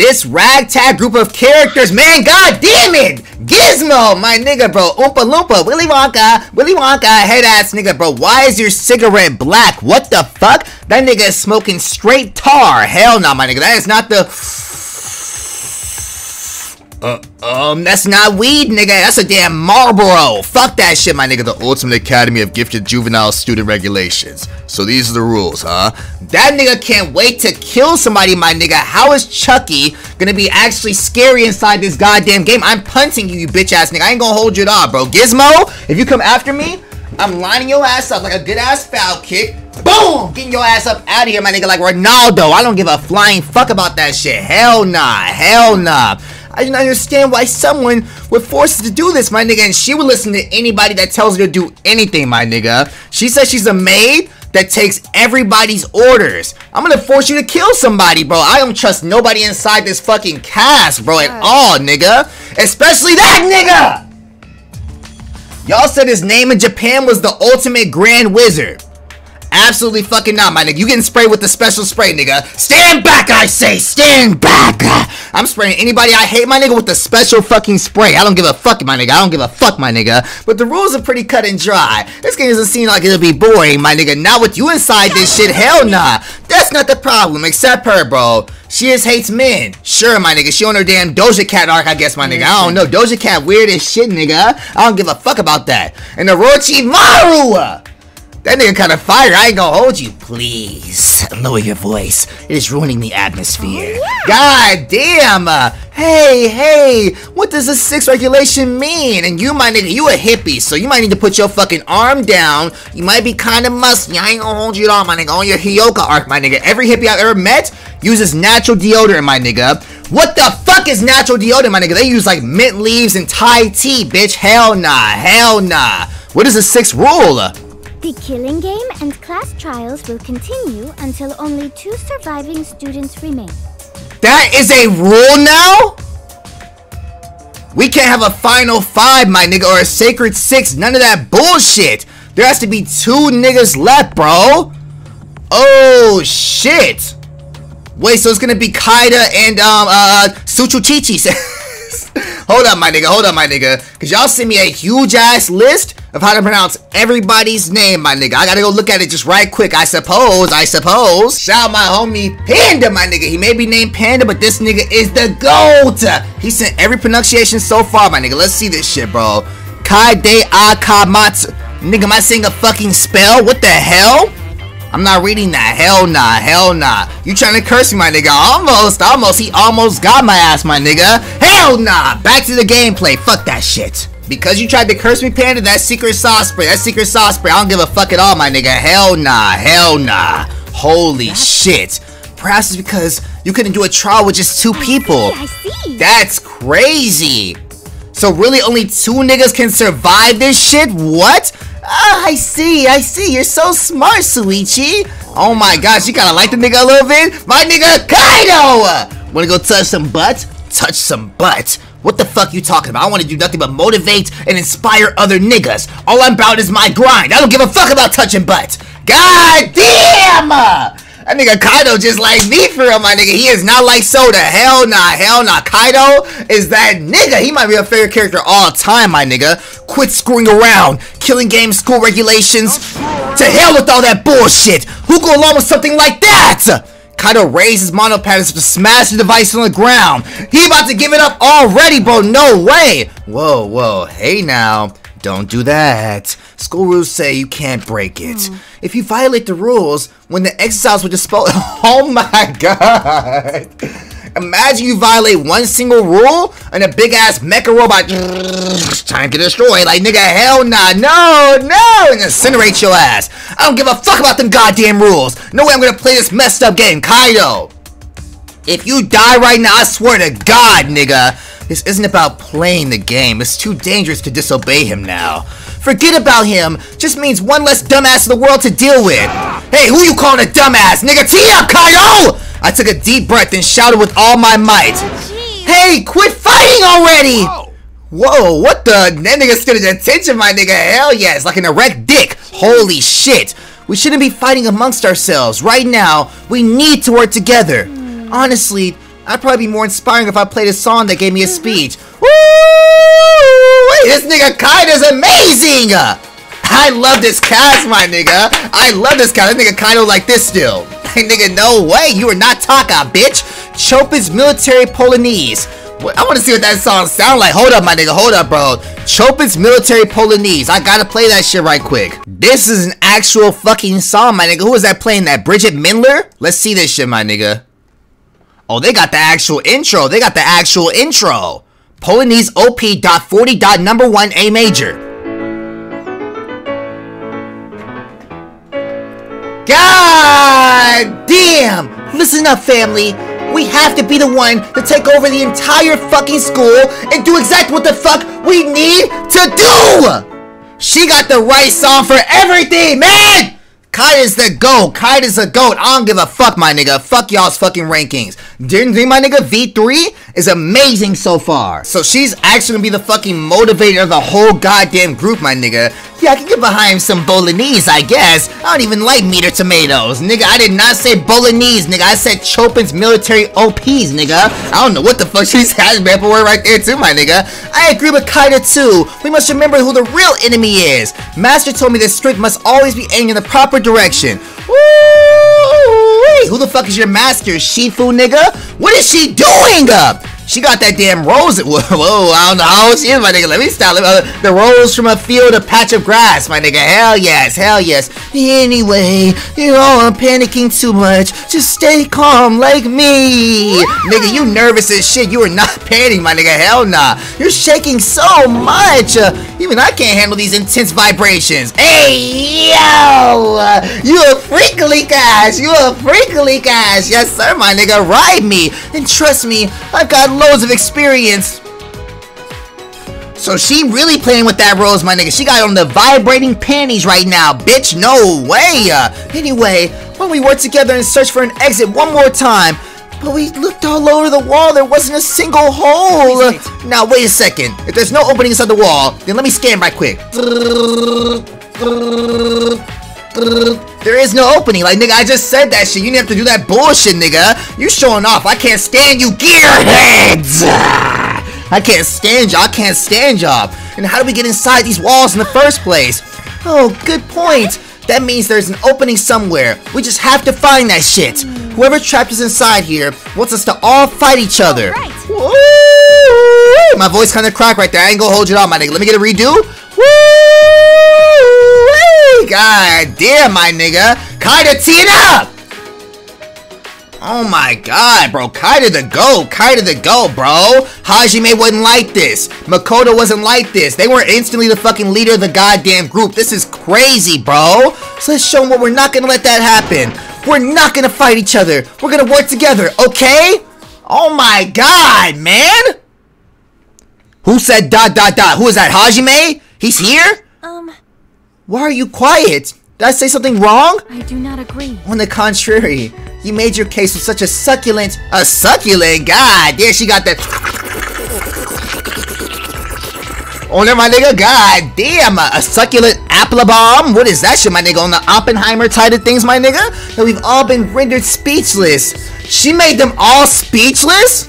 This ragtag group of characters, man, god damn it! Gizmo, my nigga, bro. Oompa Loompa, Willy Wonka, Willy Wonka, head ass nigga, bro. Why is your cigarette black? What the fuck? That nigga is smoking straight tar. Hell no, my nigga. That is not the. Uh, um, that's not weed, nigga. That's a damn Marlboro. Fuck that shit, my nigga. The Ultimate Academy of Gifted Juvenile Student Regulations. So these are the rules, huh? That nigga can't wait to kill somebody, my nigga. How is Chucky gonna be actually scary inside this goddamn game? I'm punting you, you bitch ass nigga. I ain't gonna hold you at all, bro. Gizmo, if you come after me, I'm lining your ass up like a good ass foul kick. Boom! Getting your ass up out of here, my nigga, like Ronaldo. I don't give a flying fuck about that shit. Hell nah. Hell nah. I do not understand why someone would force her to do this, my nigga. And she would listen to anybody that tells her to do anything, my nigga. She says she's a maid that takes everybody's orders. I'm gonna force you to kill somebody, bro. I don't trust nobody inside this fucking cast, bro, at all, nigga. Especially that nigga! Y'all said his name in Japan was the ultimate grand wizard. Absolutely fucking not, my nigga. You getting sprayed with the special spray, nigga. Stand back, I say. Stand back. I'm spraying anybody I hate, my nigga, with the special fucking spray. I don't give a fuck, my nigga. I don't give a fuck, my nigga. But the rules are pretty cut and dry. This game doesn't seem like it'll be boring, my nigga. Not with you inside this shit. Hell nah. That's not the problem, except her, bro. She just hates men. Sure, my nigga. She on her damn Doja Cat arc, I guess, my nigga. I don't know. Doja Cat weird as shit, nigga. I don't give a fuck about that. And Orochimaru! That nigga kind of fire. I ain't gonna hold you. Please lower your voice. It is ruining the atmosphere. Oh, yeah. God damn. Uh, hey, hey. What does the six regulation mean? And you, my nigga, you a hippie, so you might need to put your fucking arm down. You might be kind of musty. I ain't gonna hold you at all, my nigga. On your Hyoka arc, my nigga. Every hippie I've ever met uses natural deodorant, my nigga. What the fuck is natural deodorant, my nigga? They use like mint leaves and Thai tea, bitch. Hell nah. Hell nah. What is the sixth rule? The killing game and class trials will continue until only two surviving students remain. That is a rule now? We can't have a final five, my nigga, or a sacred six. None of that bullshit. There has to be two niggas left, bro. Oh, shit. Wait, so it's gonna be Kaida and, um, uh, Suchuchichi. hold up, my nigga, hold up, my nigga. Cause y'all send me a huge ass list of how to pronounce everybody's name, my nigga. I gotta go look at it just right quick. I suppose, I suppose. Shout out my homie Panda, my nigga. He may be named Panda, but this nigga is the GOAT. He sent every pronunciation so far, my nigga. Let's see this shit, bro. Kaide Akamatsu. Nigga, am I saying a fucking spell? What the hell? I'm not reading that. Hell nah, hell nah. You trying to curse me, my nigga? Almost, almost. He almost got my ass, my nigga. Hell nah. Back to the gameplay. Fuck that shit. Because you tried to curse me, Panda, that secret sauce spray, that secret sauce spray, I don't give a fuck at all, my nigga. Hell nah, hell nah. Holy That's shit. Perhaps it's because you couldn't do a trial with just two people. I see, I see. That's crazy. So really only two niggas can survive this shit? What? Ah, I see, I see. You're so smart, Suichi. Oh my gosh, you kinda like the nigga a little bit? My nigga Kaito! Wanna go touch some butt? Touch some butt. What the fuck you talking about? I want to do nothing but motivate and inspire other niggas. All I'm about is my grind. I don't give a fuck about touching butt. God damn! That nigga Kaito just like me for real, my nigga. He is not like Soda. Hell nah, hell nah. Kaito is that nigga. He might be a favorite character all time, my nigga. Quit screwing around, killing game school regulations. To hell with all that bullshit. Who go along with something like that? Kaito raised his mono patterns to smash the device on the ground. He about to give it up already, bro. No way. Whoa, whoa. Hey now. Don't do that. School rules say you can't break it. Mm. If you violate the rules, when the Exisals will dispose- Oh my god! Imagine you violate one single rule and a big ass mecha robot time to destroy. Like nigga, hell nah, no, no, and incinerate your ass. I don't give a fuck about them goddamn rules. No way I'm gonna play this messed up game, Kaito. If you die right now, I swear to God, nigga, this isn't about playing the game. It's too dangerous to disobey him now. Forget about him. Just means one less dumbass in the world to deal with. Hey, who you calling a dumbass? Nigga, tee up, Kaito! I took a deep breath and shouted with all my might. Oh, hey, quit fighting already! Whoa, what the? That nigga's getting attention, my nigga. Hell it's like an erect dick. Holy shit. We shouldn't be fighting amongst ourselves. Right now, we need to work together. Honestly, I'd probably be more inspiring if I played a song that gave me a speech. Woo! This nigga Kaito's amazing! I love this cast, my nigga. I love this cast. This nigga Kaito like this still. Hey, nigga, no way. You are not Taka, bitch. Chopin's military Polonaise. I want to see what that song sound like. Hold up, my nigga. Hold up, bro. Chopin's military Polonaise. I gotta play that shit right quick. This is an actual fucking song, my nigga. Who is that playing that? Bridget Mendler? Let's see this shit, my nigga. Oh, they got the actual intro. They got the actual intro. Polonaise OP dot 40 dot number one A major. God damn! Listen up, family. We have to be the one to take over the entire fucking school and do exactly what the fuck we need to do! She got the right song for everything, man! Kite is the GOAT. Kite is a GOAT. I don't give a fuck, my nigga. Fuck y'all's fucking rankings. Didn't think my nigga V3 is amazing so far. So she's actually gonna be the fucking motivator of the whole goddamn group, my nigga. Yeah, I can get behind some bolognese, I guess. I don't even like meat or tomatoes. Nigga, I did not say bolognese, nigga. I said Chopin's military OPs, nigga. I don't know what the fuck she's had bad word right there too, my nigga. I agree with Kaida too. We must remember who the real enemy is. Master told me that strength must always be aimed in the proper direction. Woo! Who the fuck is your master, Shifu, nigga? What is she doing up? She got that damn rose. Whoa, whoa, I don't know how she is, my nigga. Let me stop. Uh, the rose from a field, a patch of grass, my nigga. Hell yes, hell yes. Anyway, you all are panicking too much. Just stay calm like me. nigga, you nervous as shit. You are not panicking, my nigga. Hell nah. You're shaking so much. Uh, even I can't handle these intense vibrations. Hey, yo! You a freakly cash. You a freakly cash. Yes, sir, my nigga. Ride me. And trust me, I've got loads of experience. So she really playing with that rose, my nigga. She got on the vibrating panties right now, bitch. No way. Uh, anyway, when we work together and search for an exit one more time, but we looked all over the wall. There wasn't a single hole. Wait. Now, wait a second. If there's no opening inside the wall, then let me scan right quick. There is no opening. Like, nigga, I just said that shit. You didn't have to do that bullshit, nigga. You showing off. I can't stand you gearheads. I can't stand y'all. I can't stand y'all. And how do we get inside these walls in the first place? Oh, good point. That means there's an opening somewhere. We just have to find that shit. Whoever trapped us inside here wants us to all fight each other. Right. My voice kind of cracked right there. I ain't gonna hold you on, my nigga. Let me get a redo. Woo! God damn, my nigga. Kaida, tee it up! Oh my god, bro. Kaida the go. Kaida the go, bro. Hajime wasn't like this. Makoto wasn't like this. They weren't instantly the fucking leader of the goddamn group. This is crazy, bro. So let's show them what we're not gonna let that happen. We're not gonna fight each other. We're gonna work together, okay? Oh my god, man. Who said dot dot dot? Who is that? Hajime? He's here? Um, why are you quiet? Did I say something wrong? I do not agree. On the contrary, you made your case with such a succulent, a succulent, god, there she got that. Oh, there, my nigga, god damn, a, a succulent apple bomb. What is that shit, my nigga? On the Oppenheimer type of things, my nigga? That we've all been rendered speechless. She made them all speechless?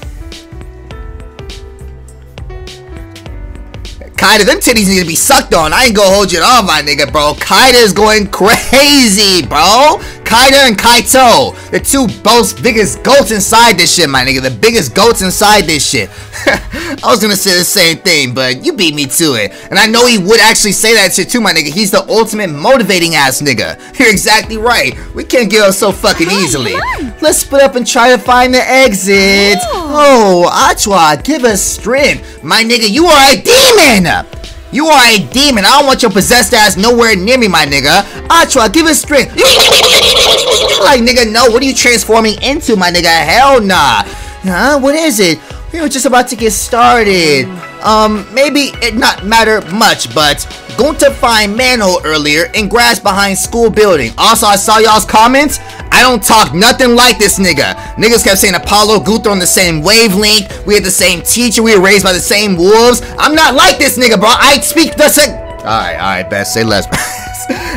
Kaida, them titties need to be sucked on. I ain't gonna hold you at all, my nigga, bro. Kaida is going crazy, bro. Kaida and Kaito, the two both biggest goats inside this shit, my nigga. The biggest goats inside this shit. I was gonna say the same thing, but you beat me to it. And I know he would actually say that shit too, my nigga. He's the ultimate motivating ass nigga. You're exactly right. We can't give up so fucking Hey, easily. Let's split up and try to find the exit. Oh, Atua, give us strength. My nigga, you are a demon! You are a demon. I don't want your possessed ass nowhere near me, my nigga. Atua, give us strength. like, nigga, no. What are you transforming into, my nigga? Hell nah. Huh? What is it? We were just about to get started. Um, maybe it not matter much, but going to find manhole earlier and grass behind school building. Also, I saw y'all's comments. I don't talk nothing like this nigga. Niggas kept saying Apollo, Gunther on the same wavelength. We had the same teacher. We were raised by the same wolves. I'm not like this nigga, bro. I speak the same. Alright, alright, best. Say less.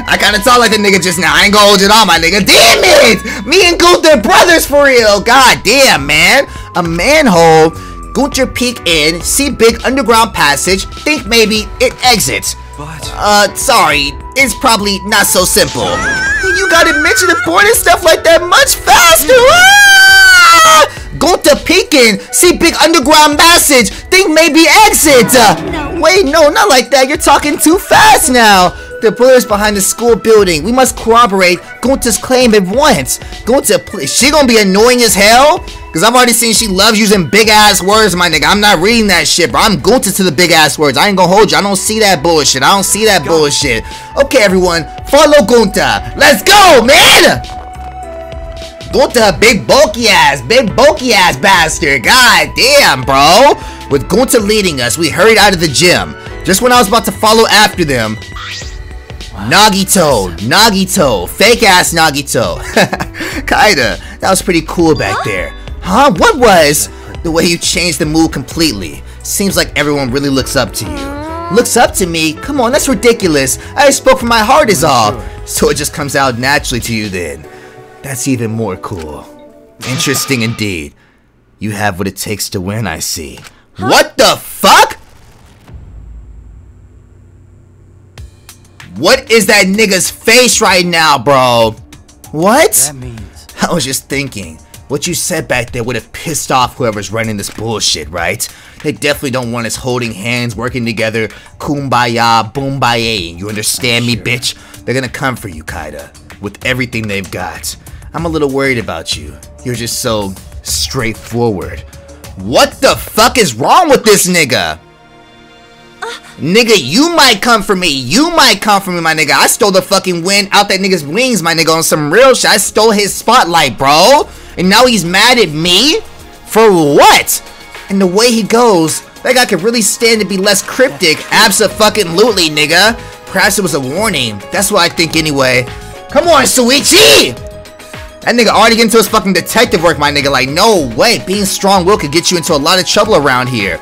I kinda talk like the nigga just now. I ain't gonna hold it on, my nigga. Damn it! Me and Gunther brothers for real. God damn, man. A manhole? Gonta peek in, see big underground passage, think maybe it exits. But Uh, sorry, it's probably not so simple. You gotta mention and stuff like that much faster! Ah! Go to Pekin, see big underground passage, think maybe exit! Uh, Wait, no, not like that, you're talking too fast now! The brothers behind the school building, we must corroborate Gonta's claim at once. Gonta, pl- she gonna be annoying as hell? Cause I've already seen she loves using big ass words, my nigga. I'm not reading that shit, bro. I'm Gonta to the big ass words. I ain't gonna hold you. I don't see that bullshit. I don't see that bullshit. Okay, everyone, follow Gonta. Let's go, man! Gonta, big bulky ass, big bulky ass bastard. God damn, bro. With Gonta leading us, we hurried out of the gym. Just when I was about to follow after them, Nagito, Nagito, fake ass Nagito. Kinda. That was pretty cool back there. Huh? What was? The way you changed the mood completely. Seems like everyone really looks up to you. Looks up to me? Come on, that's ridiculous. I spoke from my heart is all. So it just comes out naturally to you then. That's even more cool. Interesting indeed. You have what it takes to win, I see. What the fuck? What is that nigga's face right now, bro? What? that means I was just thinking, what you said back there would have pissed off whoever's running this bullshit, right? They definitely don't want us holding hands, working together, kumbaya, boombaye. You understand me, bitch? They're gonna come for you, Kaida, with everything they've got. I'm a little worried about you. You're just so straightforward. What the fuck is wrong with this nigga? Nigga, you might come for me. You might come for me, my nigga. I stole the fucking wind out that nigga's wings, my nigga, on some real shit. I stole his spotlight, bro. And now he's mad at me? For what? And the way he goes, that guy could really stand to be less cryptic. Abso-fucking-lutely, nigga. Perhaps it was a warning. That's what I think anyway. Come on, Suichi! That nigga already get into his fucking detective work, my nigga. Like, no way. Being strong-willed could get you into a lot of trouble around here.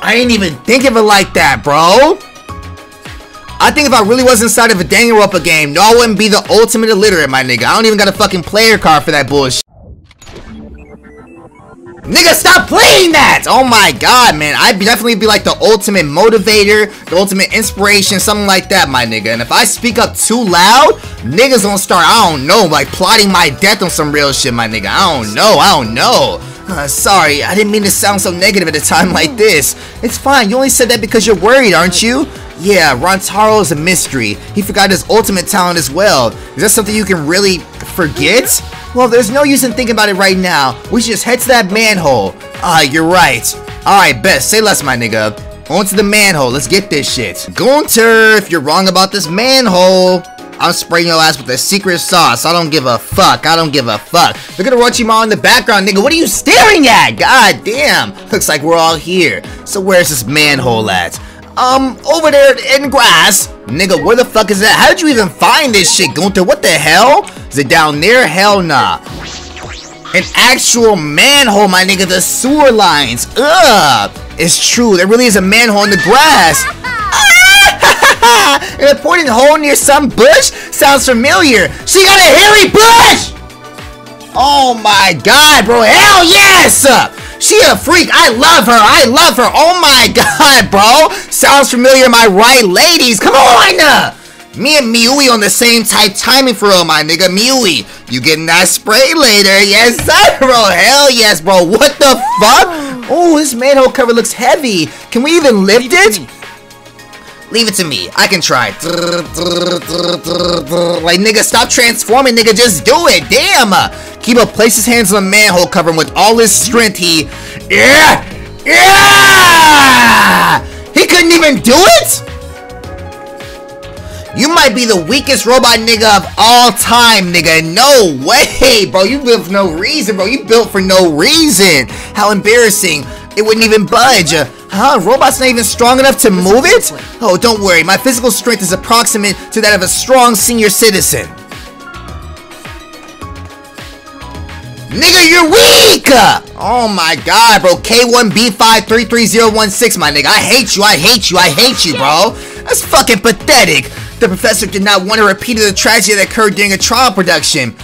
I ain't even think of it like that, bro. I think if I really was inside of a Daniel Danganronpa game, no, I wouldn't be the ultimate illiterate, my nigga. I don't even got a fucking player card for that bullshit. Nigga, stop playing that! Oh my god, man. I'd definitely be like the ultimate motivator, the ultimate inspiration, something like that, my nigga. And if I speak up too loud, niggas gonna start, I don't know, like plotting my death on some real shit, my nigga. I don't know, I don't know. Uh, sorry, I didn't mean to sound so negative at a time like this. It's fine, you only said that because you're worried, aren't you? Yeah, Rantaro is a mystery. He forgot his ultimate talent as well. Is that something you can really forget? Well, there's no use in thinking about it right now. We should just head to that manhole. Ah, you're right. Alright, best. Say less, my nigga. On to the manhole. Let's get this shit. Gonta, if you're wrong about this manhole, I'm spraying your ass with a secret sauce. I don't give a fuck. I don't give a fuck. Look at Orochimaru in the background, nigga. What are you staring at? God damn. Looks like we're all here. So where's this manhole at? Um, over there in grass. Nigga, where the fuck is that? How did you even find this shit, Gonta? What the hell? Is it down there? Hell nah. An actual manhole, my nigga. The sewer lines. Ugh. It's true. There really is a manhole in the grass. An important hole near some bush? Sounds familiar. She got a hairy bush! Oh my god, bro. Hell yes! She a freak. I love her. I love her. Oh my god, bro. Sounds familiar, my right? Ladies, come on! Me and Miui on the same type timing for real, my nigga. Miui, you getting that spray later? Yes, sir, bro. Hell yes, bro. What the fuck? Oh, this manhole cover looks heavy. Can we even lift it? Leave it to me. I can try. Like, nigga, stop transforming, nigga. Just do it. Damn. Kiibo placed his hands on the manhole cover and with all his strength, he... Yeah! Yeah! He couldn't even do it? You might be the weakest robot nigga of all time, nigga. No way, bro. You built for no reason, bro. You built for no reason. How embarrassing. It wouldn't even budge. Huh? Robot's not even strong enough to move it? Oh, don't worry. My physical strength is approximate to that of a strong senior citizen. Nigga, you're weak! Oh my god, bro. K1B533016, my nigga. I hate you, I hate you, I hate you, bro. That's fucking pathetic. The professor did not want to repeat the tragedy that occurred during a trial production.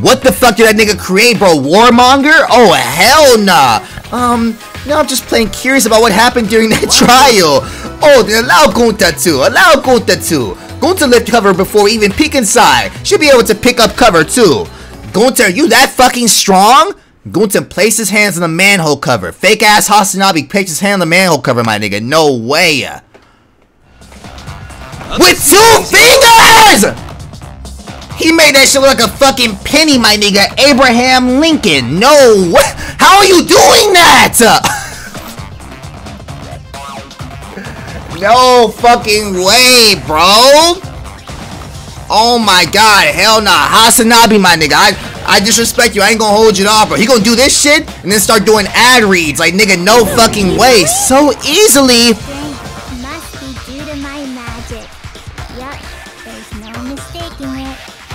What the fuck did that nigga create, bro? Warmonger? Oh, hell nah. Um, no, I'm just plain curious about what happened during that trial. Oh, then allow Gonta to. Allow Gonta to. Gonta lift cover before we even peek inside. Should be able to pick up cover too. Gonta, are you that fucking strong? Gonta placed his hands on the manhole cover. Fake ass Hasanabi placed his hand on the manhole cover, my nigga. No way. With two fingers! He made that shit look like a fucking penny, my nigga. Abraham Lincoln. No. How are you doing that? no fucking way, bro. Oh my god, hell nah. Hasanabi, my nigga. I, I disrespect you. I ain't gonna hold you off, bro. He gonna do this shit and then start doing ad reads. Like, nigga, no fucking way. So easily.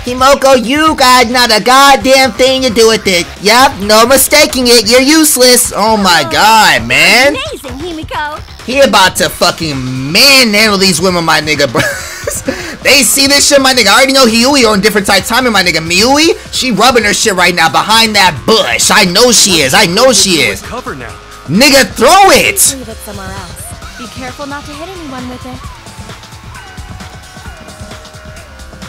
Himiko, you got not a goddamn thing to do with it. Yep, no mistaking it. You're useless. Oh my oh, god, man. Amazing, Himiko! He about to fucking manhandle these women, my nigga, bro. they see this shit, my nigga. I already know Hyui on different type timing, my nigga. Miui, she rubbing her shit right now behind that bush. I know she is. I know she is. Cover now. Nigga, throw it. Leave it somewhere else. Be careful not to hit anyone with it.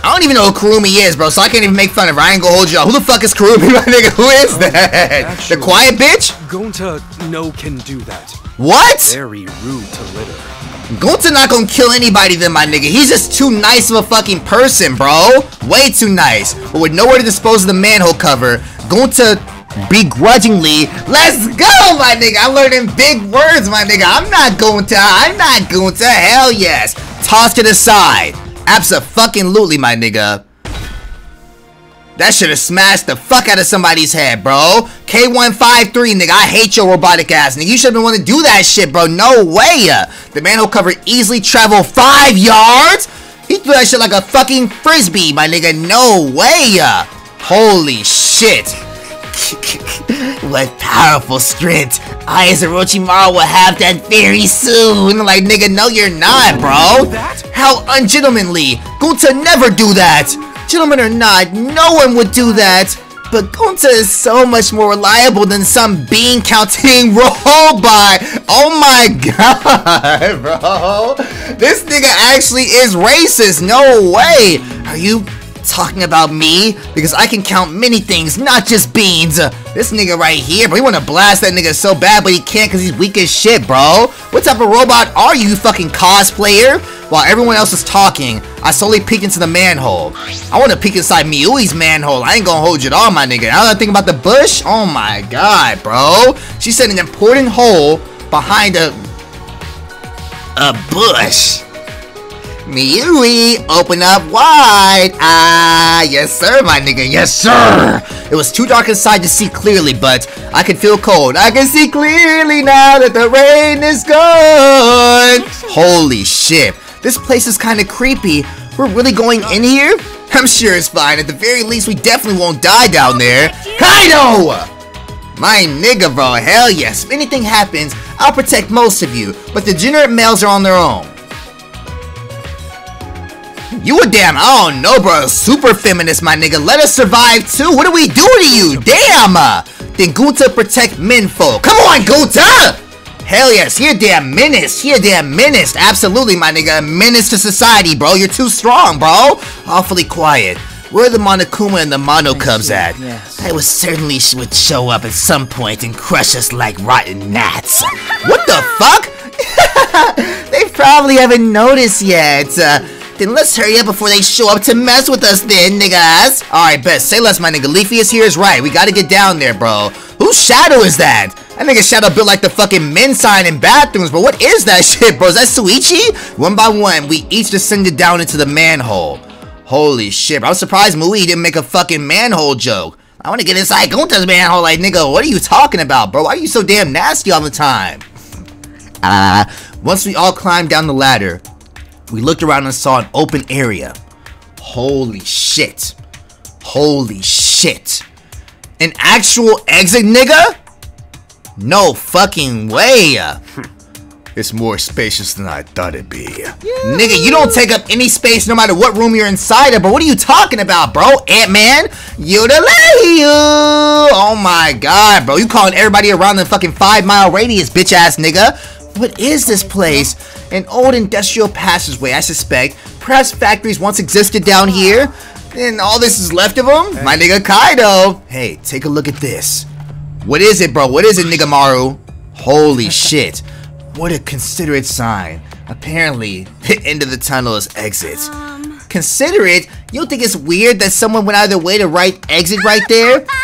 I don't even know who Kirumi is, bro, so I can't even make fun of her. I ain't gonna hold you all. Who the fuck is Kirumi, my nigga? Who is oh, that? the actually- quiet bitch? Gonta no can do that. What? Very rude to litter. Gonta not gonna kill anybody then, my nigga. He's just too nice of a fucking person, bro. Way too nice. But with nowhere to dispose of the manhole cover, Gonta begrudgingly, let's go, my nigga. I'm learning big words, my nigga. I'm not Gonta. I'm not Gonta. Hell yes. Toss to the side. Abso-fucking-lutely, my nigga. That should have smashed the fuck out of somebody's head, bro. K153, nigga. I hate your robotic ass, nigga. You should have been wanting to do that shit, bro. No way. The manhole cover easily travel five yards. He threw that shit like a fucking frisbee, my nigga. No way. Holy shit. what powerful strength. I, as Orochimaru, will have that very soon. Like, nigga, no, you're not, bro. How ungentlemanly! Gonta never do that! Gentlemen or not, no one would do that! But Gonta is so much more reliable than some bean counting robot! Oh my god, bro! This nigga actually is racist! No way! Are you talking about me? Because I can count many things, not just beans! This nigga right here, bro, he wanna blast that nigga so bad, but he can't because he's weak as shit, bro! What type of robot are you, you fucking cosplayer? While everyone else is talking, I slowly peek into the manhole. I want to peek inside Miui's manhole. I ain't gonna hold you at all, my nigga. Now that I think about the bush, oh my god, bro. She said an important hole behind a... A bush. Miui, open up wide. Ah, yes sir, my nigga, yes sir. It was too dark inside to see clearly, but I can feel cold. I can see clearly now that the rain is gone. Holy shit, this place is kind of creepy. We're really going in here? I'm sure it's fine. At the very least, we definitely won't die down there. Kaito! My nigga, bro, hell yes. If anything happens, I'll protect most of you, but the degenerate males are on their own. You a damn, I don't know, bro. Super feminist, my nigga. Let us survive too. What do we do to you? Damn. uh. Then Gonta protect menfolk. Come on, Gonta. Hell yes, a damn menace. A damn menace. Absolutely, my nigga. A menace to society, bro. You're too strong, bro. Awfully quiet. Where are the Monokuma and the Monokubs at? yes. I was certainly sh- would show up at some point and crush us like rotten gnats. what the fuck? they probably haven't noticed yet. Uh, then let's hurry up before they show up to mess with us then, niggas. Alright, best. Say less, my nigga. Leafy is here is right. We gotta get down there, bro. Whose shadow is that? That nigga shadow built like the fucking men sign in bathrooms, but What is that shit, bro? Is that Suichi? One by one, we each descended down into the manhole. Holy shit, bro. I'm surprised Mui didn't make a fucking manhole joke. I want to get inside Gonta's manhole like, nigga, what are you talking about, bro? Why are you so damn nasty all the time? Uh, once we all climbed down the ladder, we looked around and saw an open area. Holy shit. Holy shit. An actual exit, nigga? No fucking way. It's more spacious than I thought it'd be. Nigga, you don't take up any space no matter what room you're inside of, but what are you talking about, bro? Ant-Man? You delay you! Oh my god, bro. You calling everybody around the fucking five mile radius, bitch ass nigga. What is this place? An old industrial passageway, I suspect. Perhaps factories once existed down here. And all this is left of them? My nigga Kaito. Hey, take a look at this. What is it, bro? What is it, nigga Maru? Holy shit. What a considerate sign. Apparently, the end of the tunnel is exit. Um. Consider it? You don't think it's weird that someone went out of their way to write exit right there?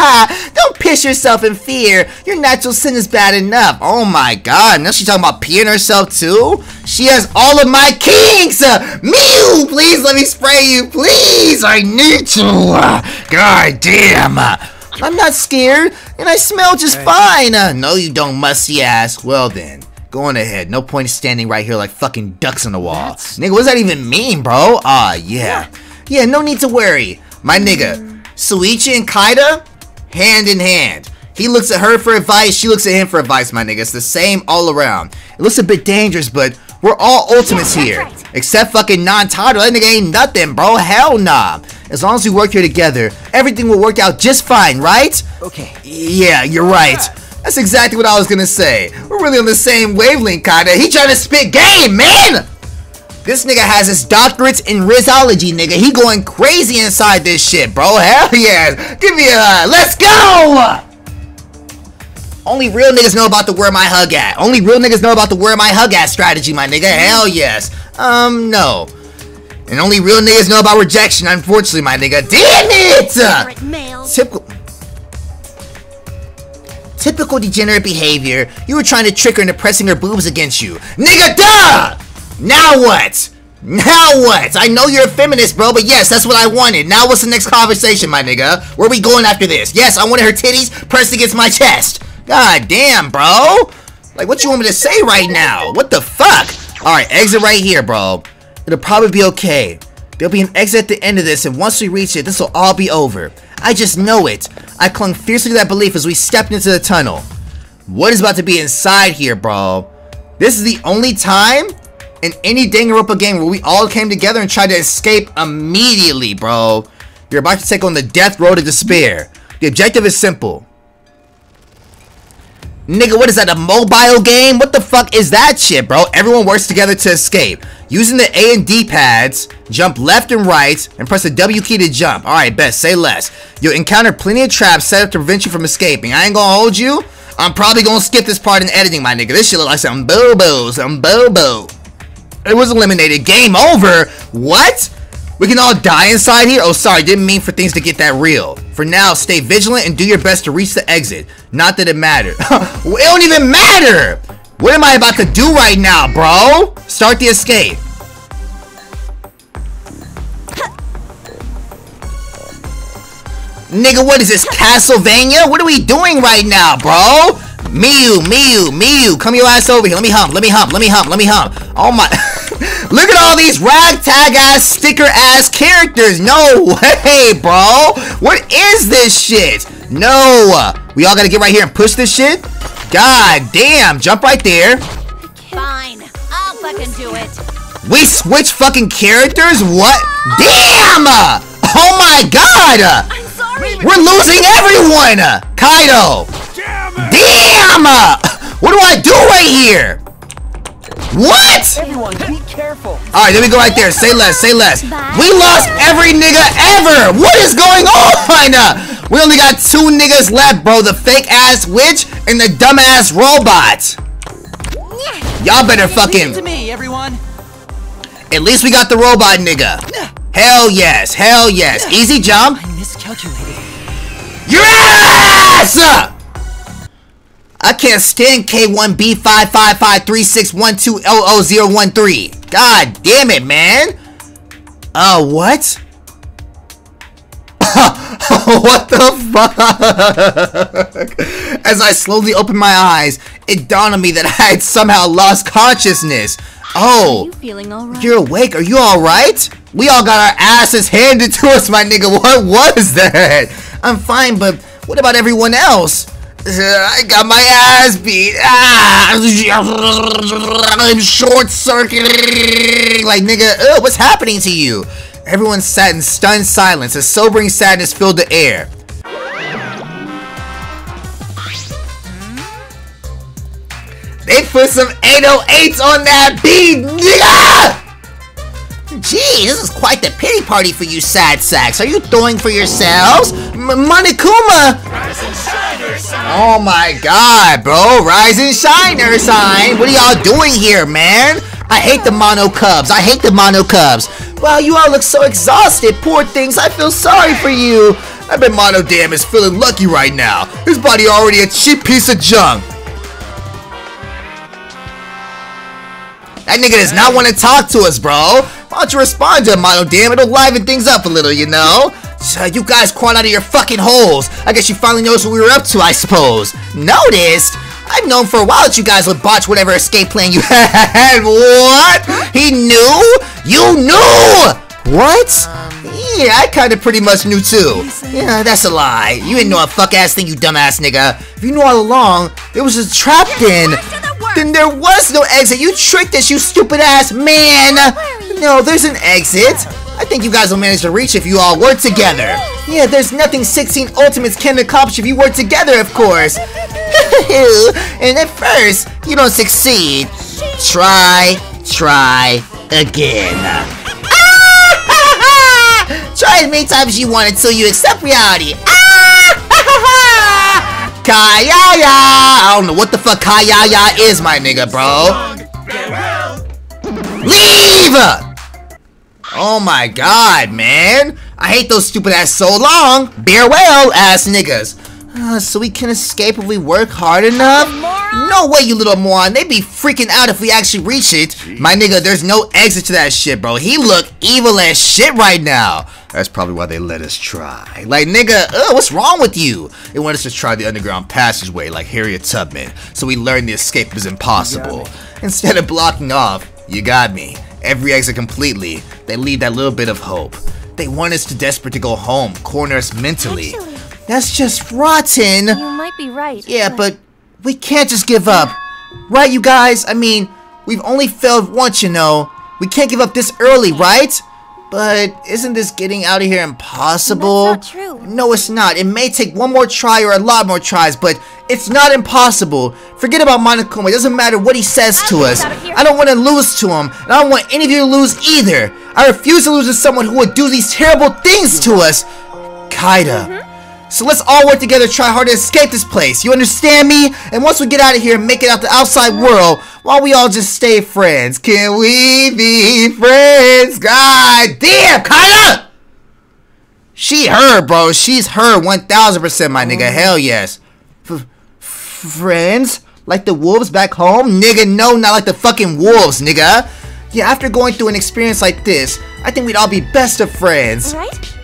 don't piss yourself in fear. Your natural sin is bad enough. Oh my god, now she's talking about peeing herself too? She has all of my kinks! Uh, Mew, please let me spray you, please! I need to! Uh, god damn! Uh, I'm not scared, and I smell just fine! Uh, no you don't, musty ass. Well then. Go on ahead. No point in standing right here like fucking ducks on the wall. Nigga, what does that even mean, bro? Ah, yeah. Yeah, no need to worry. My nigga, Suichi and Kaida, hand in hand. He looks at her for advice, she looks at him for advice, my nigga. It's the same all around. It looks a bit dangerous, but we're all ultimates here. Except fucking non-title. That nigga ain't nothing, bro. Hell nah. As long as we work here together, everything will work out just fine, right? Okay. Yeah, you're right. That's exactly what I was gonna say. We're really on the same wavelength, kinda. He trying to spit game, man! This nigga has his doctorates in rizology, nigga. He going crazy inside this shit, bro. Hell yeah. Give me a... Let's go! Only real niggas know about the where my hug at. Only real niggas know about the where my hug at strategy, my nigga. Hell yes. Um, no. And only real niggas know about rejection, unfortunately, my nigga. Damn it! Typical... Typical degenerate behavior. You were trying to trick her into pressing her boobs against you. Nigga, duh! Now what? Now what? I know you're a feminist, bro, but yes, that's what I wanted. Now what's the next conversation, my nigga? Where we going after this? Yes, I wanted her titties pressed against my chest. God damn, bro. Like, what you want me to say right now? What the fuck? Alright, exit right here, bro. It'll probably be okay. There'll be an exit at the end of this, and once we reach it, this will all be over. I just know it. I clung fiercely to that belief as we stepped into the tunnel. What is about to be inside here, bro? This is the only time in any Danganronpa game where we all came together and tried to escape immediately, bro. You're about to take on the death road of despair. The objective is simple. Nigga, what is that, a mobile game? What the fuck is that shit, bro? Everyone works together to escape. Using the A and D pads, jump left and right, and press the W key to jump. Alright, best, say less. You'll encounter plenty of traps set up to prevent you from escaping. I ain't gonna hold you. I'm probably gonna skip this part in editing, my nigga. This shit look like some bobo, some bobo. It was eliminated. Game over? What? We can all die inside here? Oh, sorry, didn't mean for things to get that real. For now, stay vigilant and do your best to reach the exit. Not that it mattered. it don't even matter! What am I about to do right now, bro? Start the escape. Nigga, what is this, Castlevania? What are we doing right now, bro? Miu, Miu, Miu, come your ass over here. Let me hump, let me hump, let me hump, let me hump. Oh my... Look at all these ragtag ass, sticker ass characters. No way, bro. What is this shit? No. We all gotta get right here and push this shit? God damn. Jump right there. Fine. I'll fucking do it. We switch fucking characters? What? Damn! Oh my god! I'm sorry. We're losing everyone! Kaito! Damn! What do I do right here? What? Everyone, be careful. Alright, there we go right there. Say less, say less. We lost every nigga ever! What is going on? We only got two niggas left, bro. The fake ass witch and the dumbass robot. Y'all better Leave it to fucking... me, everyone. At least we got the robot nigga. Hell yes, hell yes. Easy jump. I miscalculated. Your ass! I can't stand K1B55536120013. God damn it, man. Uh, what? what the fuck? As I slowly opened my eyes, it dawned on me that I had somehow lost consciousness. Oh. You feeling alright? You're awake. Are you alright? We all got our asses handed to us, my nigga. What was that? I'm fine, but what about everyone else? I got my ass beat. Ah, I'm short circuiting. Like, nigga, ugh, what's happening to you? Everyone sat in stunned silence. A sobering sadness filled the air. They put some 808s on that beat, nigga! Gee, this is quite the pity party for you sad sacks. Are you throwing for yourselves? M! Oh my god, bro. Rise and shine, Ursine. What are y'all doing here, man? I hate the Monokubs. I hate the Monokubs. Wow, you all look so exhausted. Poor things. I feel sorry for you. I bet Monodam is feeling lucky right now. His body already a cheap piece of junk. That nigga does not want to talk to us, bro. Why don't you respond to him, Monodam? It'll liven things up a little, you know? So you guys crawled out of your fucking holes. I guess you finally noticed what we were up to, I suppose. Noticed? I've known for a while that you guys would botch whatever escape plan you had. What? He knew? You knew? What? Yeah, I kinda pretty much knew too. Yeah, that's a lie. You didn't know a fuck ass thing, you dumbass nigga. If you knew all along, it was a trap then. Then there was no exit. You tricked us, you stupid ass man. No, there's an exit. I think you guys will manage to reach if you all work together. Yeah, there's nothing 16 Ultimates can accomplish if you work together, of course. and at first, you don't succeed. Try, try again. Try as many times as you want until you accept reality. Kayaya! I don't know what the fuck Kayaya is, my nigga, bro. Leave! Oh my god, man. I hate those stupid ass so long. Bear well ass niggas. Uh, so we can escape if we work hard enough? No way, you little moron. They'd be freaking out if we actually reach it. My nigga, there's no exit to that shit, bro. He look evil as shit right now. That's probably why they let us try. Like, nigga, ugh, what's wrong with you? They want us to try the underground passageway like Harriet Tubman, so we learned the escape was impossible. Instead of blocking off, you got me. Every exit completely, they leave that little bit of hope. They want us to desperate to go home, corner us mentally. Actually- That's just rotten. You might be right. Yeah, but we can't just give up. Right, you guys? I mean, we've only failed once, you know. We can't give up this early, right? But isn't this getting out of here impossible? That's not true. No, it's not. It may take one more try or a lot more tries, but it's not impossible. Forget about Monokuma. It doesn't matter what he says to us. out of here. I don't want to lose to him, and I don't want any of you to lose either. I refuse to lose to someone who would do these terrible things to us. Kaida. Mm-hmm. So let's all work together to try hard to escape this place. You understand me? And once we get out of here and make it out the outside world, why we all just stay friends? Can we be friends? God damn, Kaida! She her, bro. She's her 1000%, my nigga. Hell yes. F- friends? Like the wolves back home? Nigga, no, not like the fucking wolves, nigga. Yeah, after going through an experience like this, I think we'd all be best of friends. Right?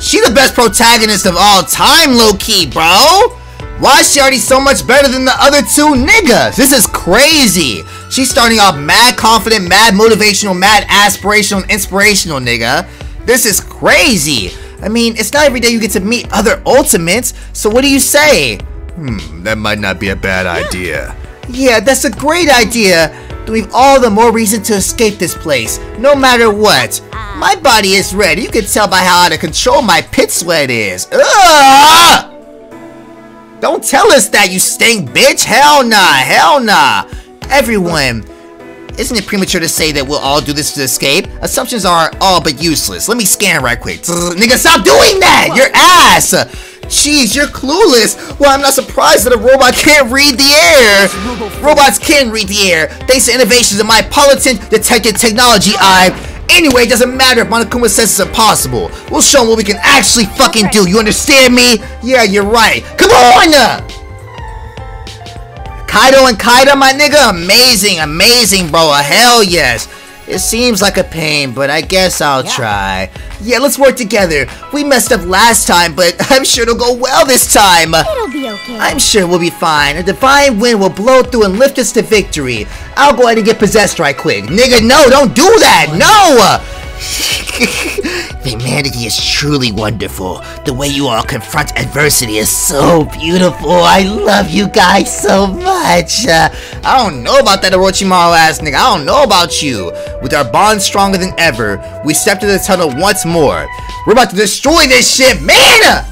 She the best protagonist of all time, low-key, bro. Why is she already so much better than the other two niggas? This is crazy. She's starting off mad confident, mad motivational, mad aspirational, and inspirational, nigga. This is crazy. I mean, it's not every day you get to meet other ultimates, so what do you say? Hmm, that might not be a bad idea. Yeah, that's a great idea. We've all the more reason to escape this place, no matter what. My body is ready. You can tell by how out of control my pit sweat is. Ugh! Don't tell us that, you stink bitch. Hell nah, hell nah. Everyone, isn't it premature to say that we'll all do this to escape? Assumptions are all but useless. Let me scan right quick. Nigga, stop doing that! Your ass! Jeez, you're clueless. Well, I'm not surprised that a robot can't read the air. Robots can read the air, thanks to innovations in my Politan detected technology. I. Anyway, it doesn't matter if Monokuma says it's impossible. We'll show him what we can actually fucking do. You understand me? Yeah, you're right. Come on! Kaito and Kaida, my nigga, amazing, amazing, bro. Hell yes. It seems like a pain, but I guess I'll try. Yeah, let's work together. We messed up last time, but I'm sure it'll go well this time. It'll be okay. I'm sure we'll be fine. A divine wind will blow through and lift us to victory. I'll go ahead and get possessed right quick. Nigga, no, don't do that. No! Humanity is truly wonderful. The way you all confront adversity is so beautiful. I love you guys so much. Uh, I don't know about that Orochimaru ass nigga. I don't know about you. With our bond stronger than ever, we step to the tunnel once more. We're about to destroy this shit, man!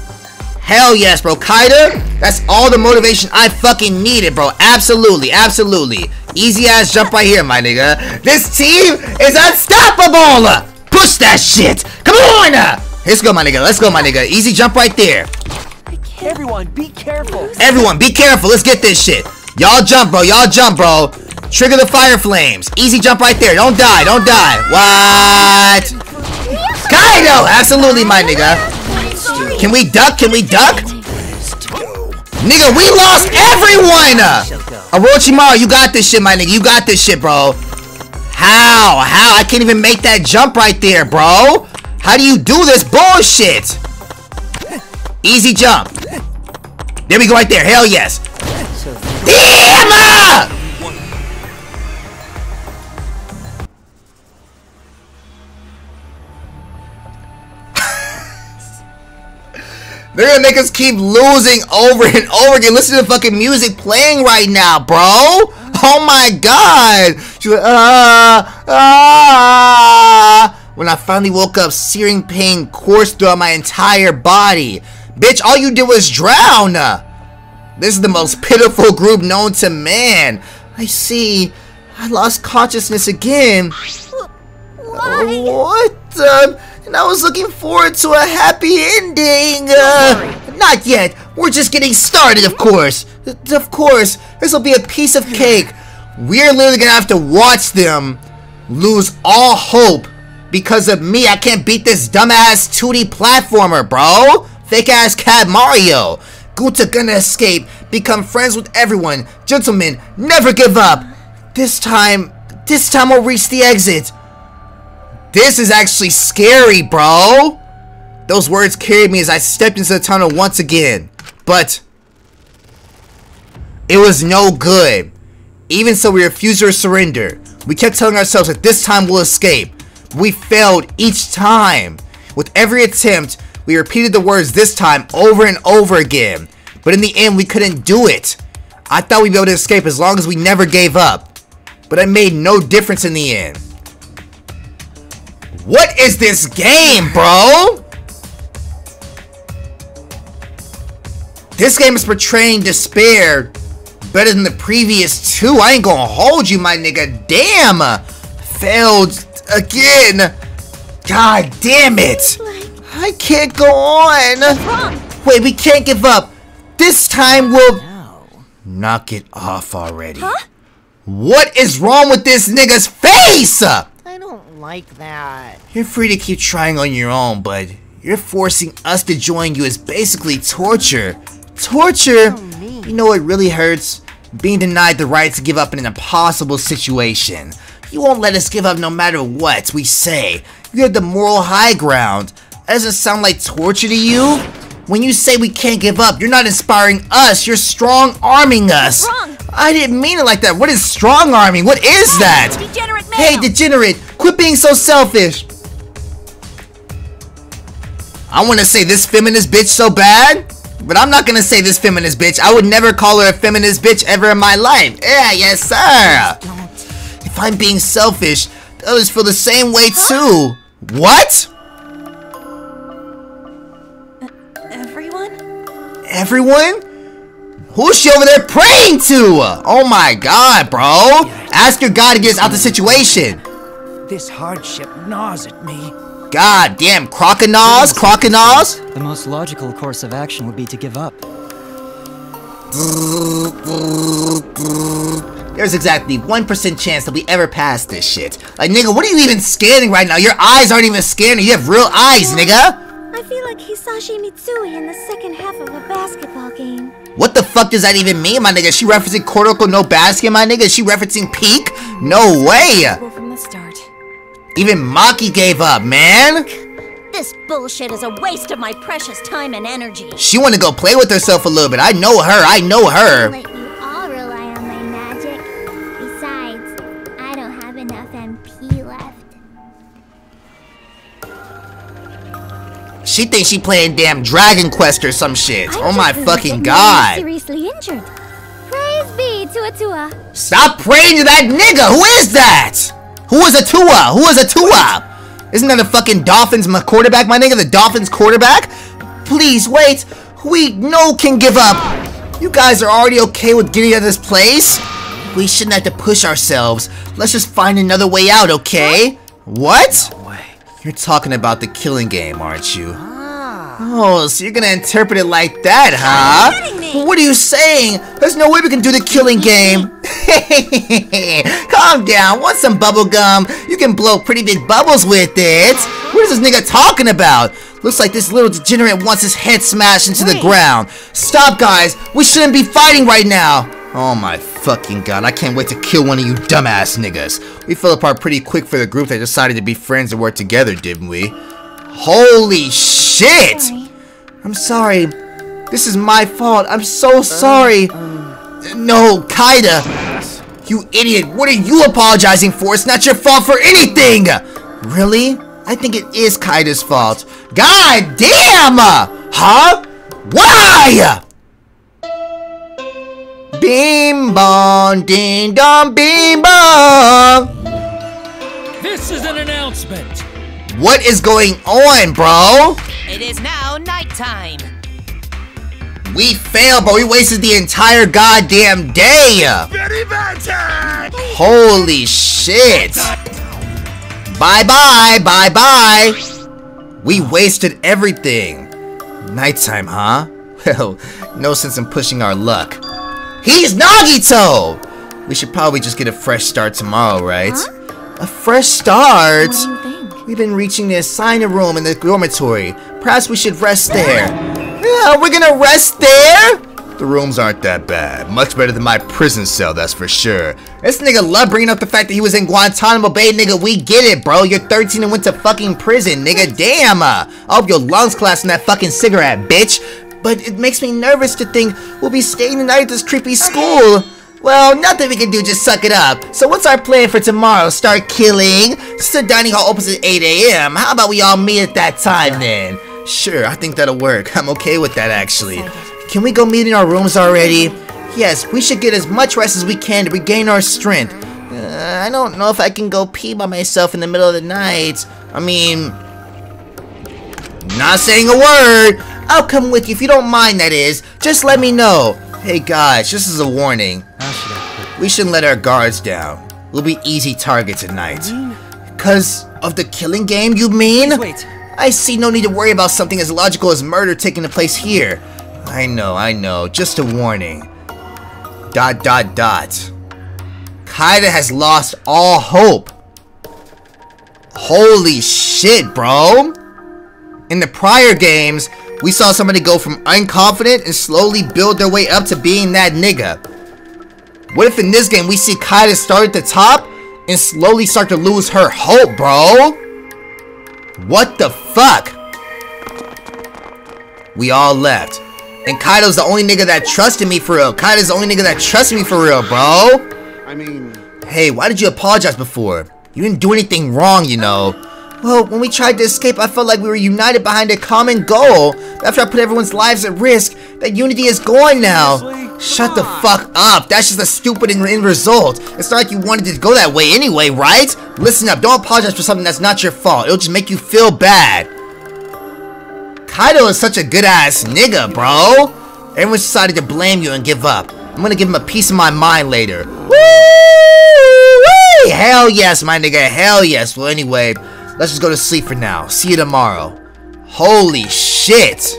Hell yes, bro. Kaida, that's all the motivation I fucking needed, bro. Absolutely, absolutely. Easy ass jump right here, my nigga. This team is unstoppable! Push that shit! Come on! Let's go, my nigga. Let's go, my nigga. Easy jump right there. Everyone, be careful. Everyone, be careful. Let's get this shit. Y'all jump, bro. Y'all jump, bro. Trigger the fire flames. Easy jump right there. Don't die. Don't die. What? Kaito! Absolutely, my nigga. Can we duck? Can we duck? Nigga, we lost everyone! Orochimaru, you got this shit, my nigga. You got this shit, bro. How? How? I can't even make that jump right there, bro. How do you do this bullshit? Easy jump. There we go right there. Hell yes. Damn! Uh! They're gonna make us keep losing over and over again. Listen to the fucking music playing right now, bro. Oh my god. She's like, ah, ah. When I finally woke up, searing pain coursed throughout my entire body. Bitch, all you did was drown. This is the most pitiful group known to man. I see. I lost consciousness again. Why? What? Um, and I was looking forward to a happy ending. Uh, not yet. We're just getting started, of course. Of course. This will be a piece of cake. We're literally gonna have to watch them lose all hope because of me. I can't beat this dumbass 2D platformer, bro. Fake ass cat Mario. Gonta gonna escape, become friends with everyone. Gentlemen, never give up. This time, this time we'll reach the exit. This is actually scary, bro. Those words carried me as I stepped into the tunnel once again. But it was no good. Even so, we refused to surrender. We kept telling ourselves that this time we'll escape. We failed each time. With every attempt, we repeated the words this time over and over again. But in the end, we couldn't do it. I thought we'd be able to escape as long as we never gave up. But it made no difference in the end. What is this game, bro? This game is portraying despair better than the previous two. I ain't gonna hold you, my nigga. Damn! Failed again. God damn it! I can't go on. Wait, we can't give up. This time we'll knock it off already. What is wrong with this nigga's face? I don't like that. You're free to keep trying on your own, but you're forcing us to join you is basically torture. Torture? You know it really hurts? Being denied the right to give up in an impossible situation. You won't let us give up no matter what we say. You have the moral high ground. That doesn't sound like torture to you? When you say we can't give up, you're not inspiring us, you're strong arming us. Wrong. I didn't mean it like that. What is strong arming? What is that? Degenerate. Hey, degenerate, quit being so selfish. I want to say this feminist bitch so bad, but I'm not going to say this feminist bitch. I would never call her a feminist bitch ever in my life. Yeah, yes, sir. If I'm being selfish, the others feel the same way too. What? Everyone? Everyone? Who's she over there praying to? Oh my god, bro. Ask your god to get us out of the situation. This hardship gnaws at me. God damn, crocodiles, crocodiles. The most logical course of action would be to give up. There's exactly 1% chance that we ever pass this shit. Like, nigga, what are you even scanning right now? Your eyes aren't even scanning. You have real eyes, nigga. I feel like Hisashi Mitsui in the second half of a basketball game. What the fuck does that even mean, my nigga? Is she referencing Kuroko no basket, my nigga? Is she referencing Peak? No way. From the start. Even Maki gave up, man. This bullshit is a waste of my precious time and energy. She want to go play with herself a little bit. I know her. I know her. Let you all rely on my magic. Besides, I don't have enough MP left. She thinks she playing damn Dragon Quest or some shit. I'm oh my fucking god. seriously injured. Praise be to Atua. Stop praying to that nigga! Who is that? Who is a Tua? Who is a Tua? Isn't that a fucking Dolphins my quarterback, my nigga? The Dolphins quarterback? Please wait. We no can give up. You guys are already okay with getting out of this place? We shouldn't have to push ourselves. Let's just find another way out, okay? What? You're talking about the killing game, aren't you? Oh, so you're gonna interpret it like that, huh? What are you saying? There's no way we can do the killing game. Calm down. Want some bubble gum? You can blow pretty big bubbles with it. What is this nigga talking about? Looks like this little degenerate wants his head smashed into the ground. Stop, guys. We shouldn't be fighting right now. Oh my fucking god, I can't wait to kill one of you dumbass niggas. We fell apart pretty quick for the group that decided to be friends and work together, didn't we? Holy shit! I'm sorry. This is my fault. I'm so sorry. No, Kaede. You idiot. What are you apologizing for? It's not your fault for anything. Really? I think it is Kaede's fault. God damn! Huh? Why? Bing bong, ding dong, bing bong. This is an announcement. What is going on, bro? It is now nighttime. We failed, but we wasted the entire goddamn day. Very bad Holy shit. Bye bye, bye bye. We wasted everything. Nighttime, huh? Well, no sense in pushing our luck. He's Nagito! We should probably just get a fresh start tomorrow, right? A fresh start? We've been reaching the assignment room in the dormitory. Perhaps we should rest there. Yeah, we're gonna rest there? The rooms aren't that bad. Much better than my prison cell, that's for sure. This nigga love bringing up the fact that he was in Guantanamo Bay, nigga. We get it, bro. You're 13 and went to fucking prison, nigga. Damn. Uh, I hope your lungs collapse that fucking cigarette, bitch. But it makes me nervous to think we'll be staying the night at this creepy school. Well, nothing we can do, just suck it up. So what's our plan for tomorrow? Start killing? Since the dining hall opens at 8 a.m., how about we all meet at that time then? Sure, I think that'll work. I'm okay with that actually. Can we go meet in our rooms already? Yes, we should get as much rest as we can to regain our strength. Uh, I don't know if I can go pee by myself in the middle of the night. I mean, not saying a word. I'll come with you if you don't mind, that is. Just let me know. Hey guys, this is a warning. Should We shouldn't let our guards down. We'll be easy targets at night. Cause of the killing game, you mean? Wait. I see no need to worry about something as logical as murder taking place here. I know, I know. Just a warning. Dot dot dot. Kaede has lost all hope. Holy shit, bro. In the prior games, we saw somebody go from unconfident and slowly build their way up to being that nigga. What if in this game we see Kaede start at the top and slowly start to lose her hope, bro? What the fuck? We all left. And Kaito's the only nigga that trusted me for real. Kaito's the only nigga that trusted me for real, bro. I mean, Hey, why did you apologize before? You didn't do anything wrong, you know. Well, when we tried to escape, I felt like we were united behind a common goal. After I put everyone's lives at risk, that unity is gone now. Shut the fuck up. That's just a stupid end result. It's not like you wanted to go that way anyway, right? Listen up. Don't apologize for something that's not your fault. It'll just make you feel bad. Kaito is such a good ass nigga, bro. Everyone's decided to blame you and give up. I'm gonna give him a piece of my mind later. Woo! Hell yes, my nigga. Hell yes. Well, anyway, let's just go to sleep for now. See you tomorrow. Holy shit.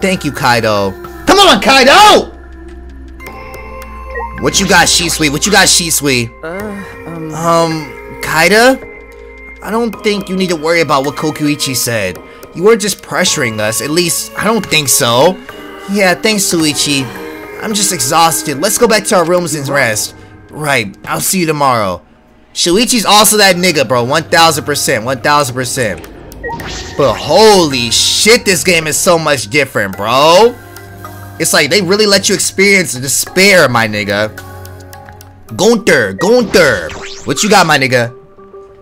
Thank you, Kaito. Come on, Kaito! What you got, Shisui? What you got, Shisui? Um, Kaede? I don't think you need to worry about what Kokichi said. You were just pressuring us. At least, I don't think so. Yeah, thanks, Shuichi. I'm just exhausted. Let's go back to our rooms and rest. Right, I'll see you tomorrow. Shuichi's also that nigga, bro. 1000%. 1000%. But holy shit, this game is so much different, bro. It's like they really let you experience the despair, my nigga. Gunther, Gunther. What you got, my nigga?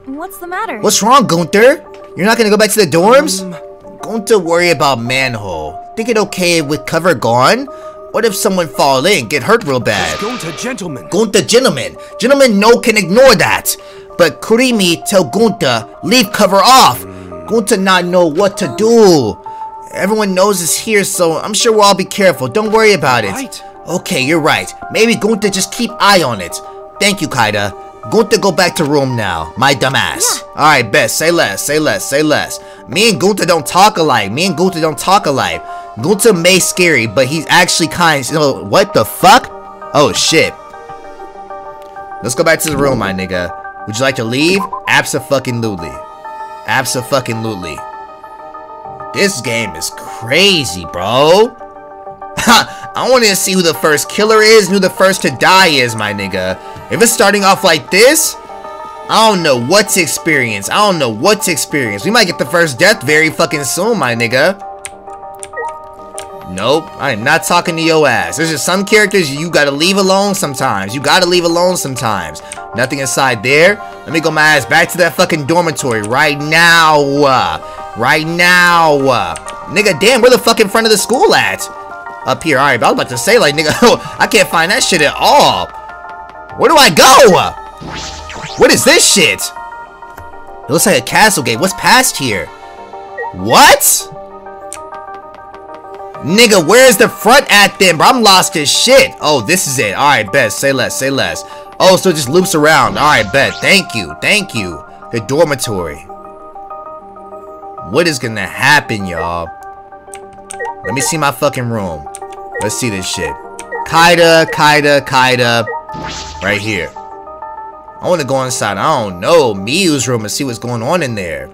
What's the matter? What's wrong, Gunther? You're not gonna go back to the dorms? Um, Going to worry about manhole. Think it okay with cover gone? What if someone fall in, get hurt real bad? Gonta, gentlemen. Gonta, gentlemen. Gentlemen, no can ignore that. But Kirumi tell Gonta, leave cover off. Gonta not know what to do. Everyone knows it's here, so I'm sure we'll all be careful. Don't worry about it. Right. Okay, you're right. Maybe Gonta just keep eye on it. Thank you, Kaede. Gonta go back to room now. My dumbass. Alright, best. Say less, say less, say less. Me and Gonta don't talk alike. Me and Gonta don't talk alike. Gonta may scary, but he's actually kind. Know, what the fuck? Oh, shit. Let's go back to the room, my nigga. Would you like to leave? Abso-fucking-lutely. Abso-fucking-lutely. This game is crazy, bro. I want to see who the first killer is and who the first to die is, my nigga. If it's starting off like this, I don't know what to experience. I don't know what to experience. We might get the first death very fucking soon, my nigga. Nope, I am not talking to your ass. There's just some characters you gotta leave alone sometimes. You gotta leave alone sometimes. Nothing inside there. Let me go my ass back to that fucking dormitory right now. Uh, right now. Uh, nigga, damn, where the fuck in front of the school at? Up here, alright, I was about to say, like, nigga, I can't find that shit at all. Where do I go? What is this shit? It looks like a castle gate. What's past here? What? Nigga, where's the front at then, bro? I'm lost as shit. Oh, this is it. Alright, bet. Say less, say less. Oh, so it just loops around. Alright, bet. Thank you, thank you. The dormitory. What is gonna happen, y'all? Let me see my fucking room. Let's see this shit. Kaede, Kaede, Kaede. Right here. I want to go inside, I don't know, Miu's room and see what's going on in there.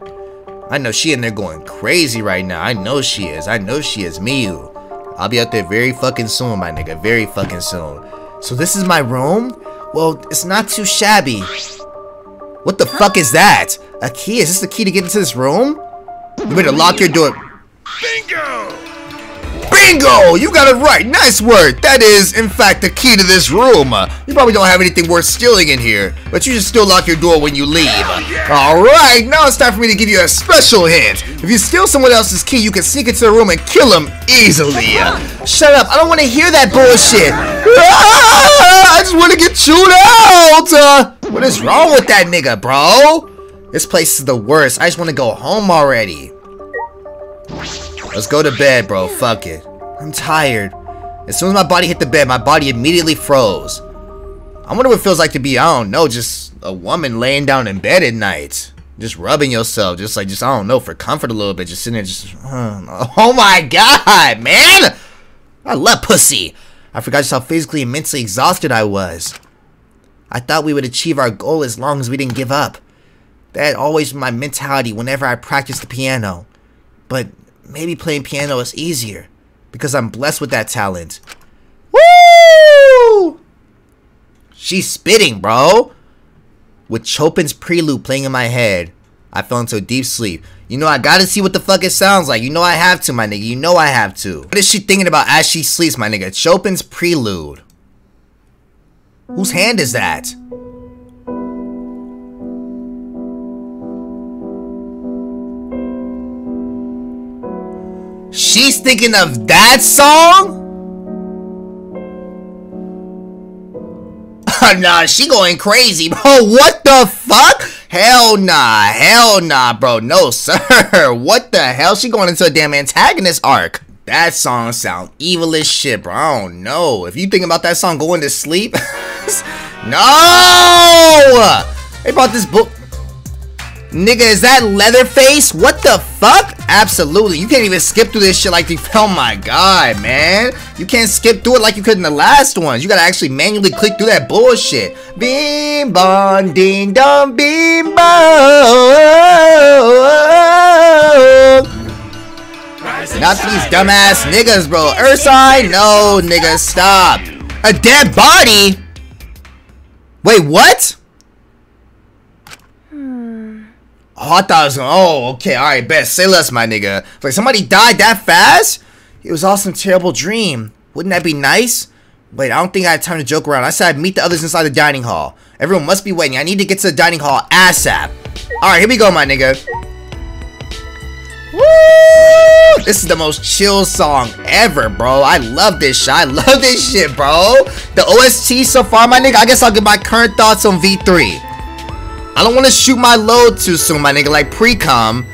I know she in there going crazy right now. I know she is. I know she is. Miu. I'll be out there very fucking soon, my nigga. Very fucking soon. So this is my room? Well, it's not too shabby. What the fuck is that? A key? Is this the key to get into this room? You better lock your door. Bingo! Bingo! You got it right. Nice work. That is, in fact, the key to this room. You probably don't have anything worth stealing in here, but you should still lock your door when you leave. Alright, now it's time for me to give you a special hint. If you steal someone else's key, you can sneak into the room and kill them easily. Shut up. I don't want to hear that bullshit. Ah, I just want to get chewed out. Uh, what is wrong with that nigga, bro? This place is the worst. I just want to go home already. Let's go to bed, bro. Fuck it. I'm tired. As soon as my body hit the bed, my body immediately froze. I wonder what it feels like to be, I don't know, just a woman laying down in bed at night. Just rubbing yourself, just like, just, I don't know, for comfort a little bit. Just sitting there, just, uh, oh my god, man! I love pussy. I forgot just how physically and mentally exhausted I was. I thought we would achieve our goal as long as we didn't give up. That always my mentality whenever I practiced the piano. But maybe playing piano is easier because I'm blessed with that talent. Woo! She's spitting, bro. With Chopin's prelude playing in my head, I fell into a deep sleep. You know, I gotta see what the fuck it sounds like. You know I have to, my nigga. You know I have to. What is she thinking about as she sleeps, my nigga? Chopin's prelude. Whose hand is that? She's thinking of that song? nah, she going crazy, bro. What the fuck? Hell nah, hell nah, bro. No, sir. What the hell? She going into a damn antagonist arc. That song sound evil as shit, bro. I don't know. If you think about that song going to sleep, no. They brought this book. Nigga, is that Leatherface? What the fuck? Absolutely. You can't even skip through this shit like the- Oh my god, man. You can't skip through it like you could in the last ones. You gotta actually manually click through that bullshit. Beam bon ding dong beam bong. Not these dumbass niggas, bro. Ursine? No, nigga, stop. A dead body? Wait, what? Oh, I thought it was going. Oh, okay, all right, best. Say less, my nigga. Like somebody died that fast? It was all some terrible dream. Wouldn't that be nice? Wait, I don't think I had time to joke around. I said I'd meet the others inside the dining hall. Everyone must be waiting. I need to get to the dining hall ASAP. All right, here we go, my nigga. Woo! This is the most chill song ever, bro. I love this shit. I love this shit, bro. The OST so far, my nigga. I guess I'll give my current thoughts on V3. I don't want to shoot my load too soon, my nigga, like pre-com.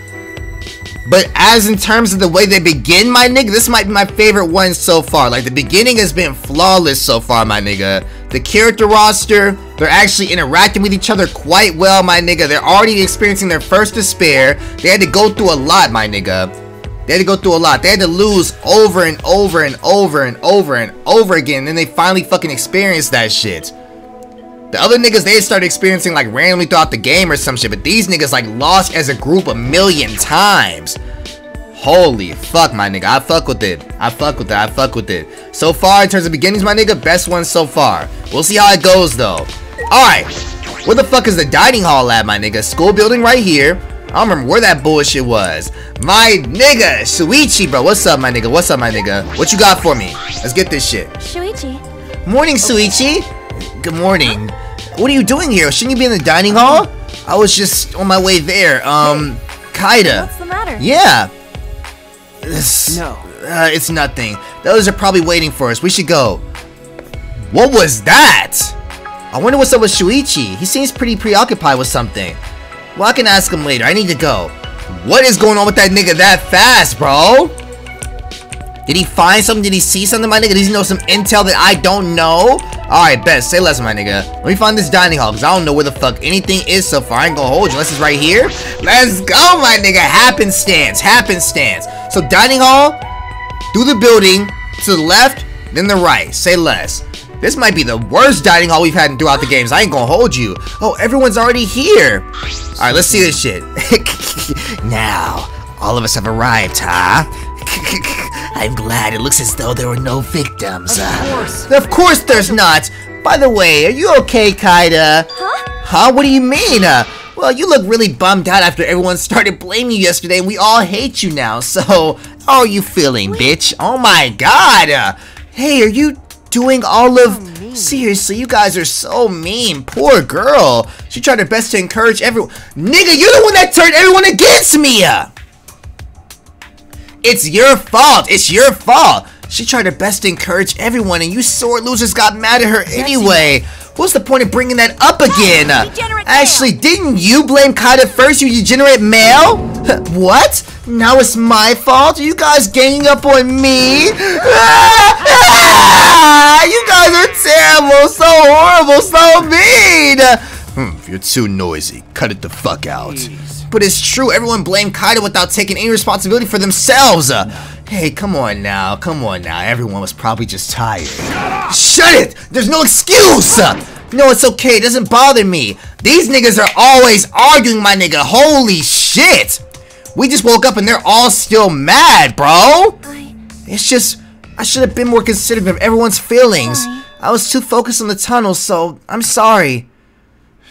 But as in terms of the way they begin, my nigga, this might be my favorite one so far. Like, the beginning has been flawless so far, my nigga. The character roster, they're actually interacting with each other quite well, my nigga. They're already experiencing their first despair. They had to go through a lot, my nigga. They had to go through a lot. They had to lose over and over and over and over and over again. And then they finally fucking experienced that shit. The other niggas, they started experiencing like randomly throughout the game or some shit, but these niggas like lost as a group a million times. Holy fuck, my nigga. I fuck with it. I fuck with it. I fuck with it. So far, in terms of beginnings, my nigga, best one so far. We'll see how it goes, though. Alright. Where the fuck is the dining hall at, my nigga? School building right here. I don't remember where that bullshit was. My nigga, Shuichi, bro. What's up, my nigga? What's up, my nigga? What you got for me? Let's get this shit. Shuichi. Morning, Shuichi. Good morning. What are you doing here? Shouldn't you be in the dining hall? I was just on my way there. Um, Kaede. What's the matter? Yeah. This, No. Uh, it's nothing. Those are probably waiting for us. We should go. What was that? I wonder what's up with Shuichi. He seems pretty preoccupied with something. Well, I can ask him later. I need to go. What is going on with that nigga that fast, bro? Did he find something? Did he see something, my nigga? Does he know some intel that I don't know? Alright, best. Say less, my nigga. Let me find this dining hall, because I don't know where the fuck anything is so far. I ain't gonna hold you unless it's right here. Let's go, my nigga. Happenstance. Happenstance. So, dining hall, through the building, to the left, then the right. Say less. This might be the worst dining hall we've had throughout the games. I ain't gonna hold you. Oh, everyone's already here. Alright, let's see this shit. now, all of us have arrived, huh? I'm glad it looks as though there were no victims. Of course. Of course there's not. By the way, are you okay, Kaede? Huh? Huh? What do you mean? Uh, well, you look really bummed out after everyone started blaming you yesterday, and we all hate you now. So, how are you feeling, bitch? Oh my god! Uh, hey, are you doing all of... Seriously, you guys are so mean. Poor girl. She tried her best to encourage everyone. Nigga, you're the one that turned everyone against me! It's your fault. It's your fault. She tried her best to encourage everyone, and you sore losers got mad at her anyway. What's the point of bringing that up again? degenerate Actually, didn't you blame Kaede first, you degenerate male? what? Now it's my fault? Are you guys ganging up on me? You guys are terrible, so horrible, so mean. Hmm, you're too noisy, cut it the fuck out. But it's true, everyone blamed Kaido without taking any responsibility for themselves. Uh, hey, come on now, come on now. Everyone was probably just tired. Shut it! There's no excuse! Uh, no, it's okay, it doesn't bother me. These niggas are always arguing, my nigga. Holy shit! We just woke up and they're all still mad, bro! It's just, I should have been more considerate of everyone's feelings. I was too focused on the tunnel, so I'm sorry.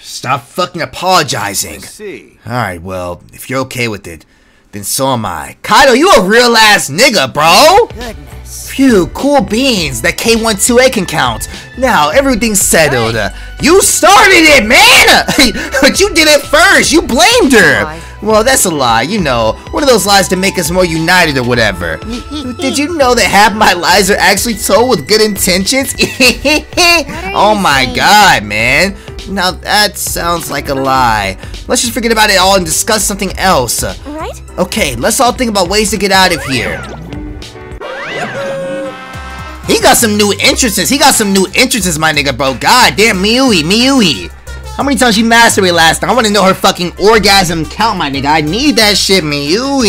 Stop fucking apologizing. I See. Alright, well, if you're okay with it, then so am I. Kaito, you a real ass nigga, bro! Goodness. Phew, cool beans. That K12A can count. Now, everything's settled. Uh, you started it, man! but you did it first. You blamed her. Well, that's a lie, you know. One of those lies to make us more united or whatever. Did you know that half my lies are actually told with good intentions? oh my god, man. Now that sounds like a lie. Let's just forget about it all and discuss something else. Right? Okay, let's all think about ways to get out of here. He got some new entrances. He got some new entrances, my nigga, bro. God damn, Miu, Miu. How many times she mastered me last time? I want to know her fucking orgasm count, my nigga. I need that shit, Miu.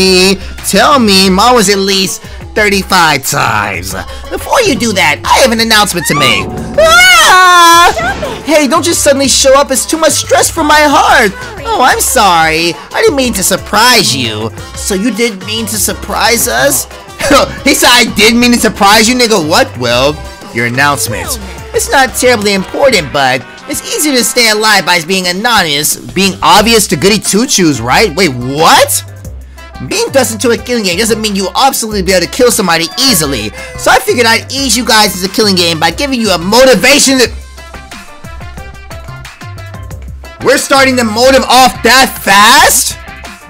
Tell me, mine was at least 35 times. Before you do that, I have an announcement to make. Ah! Hey, don't just suddenly show up. It's too much stress for my heart. Oh, I'm sorry. I didn't mean to surprise you. So you didn't mean to surprise us? he said I did mean to surprise you, nigga. What? Well, your announcement. It's not terribly important, but it's easier to stay alive by being anonymous, being obvious to goody two-shoes, right? Wait, what? Being thrust into a killing game doesn't mean you'll absolutely be able to kill somebody easily. So I figured I'd ease you guys into the killing game by giving you a motivation. We're starting the motive off that fast?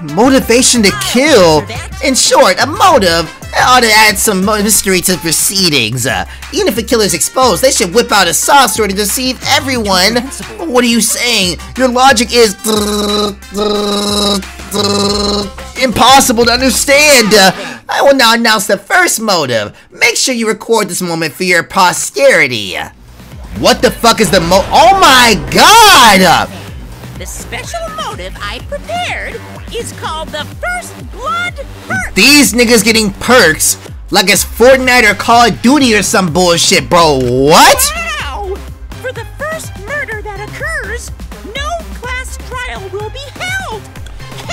Motivation to kill? In short, a motive that ought to add some mystery to proceedings. Uh, even if the killer's exposed, they should whip out a sob story to deceive everyone. What are you saying? Your logic is impossible to understand. Uh, I will now announce the first motive. Make sure you record this moment for your posterity. What the fuck is the mo- Oh my god! The special motive I prepared is called the First Blood Perk. These niggas getting perks like it's Fortnite or Call of Duty or some bullshit, bro. What?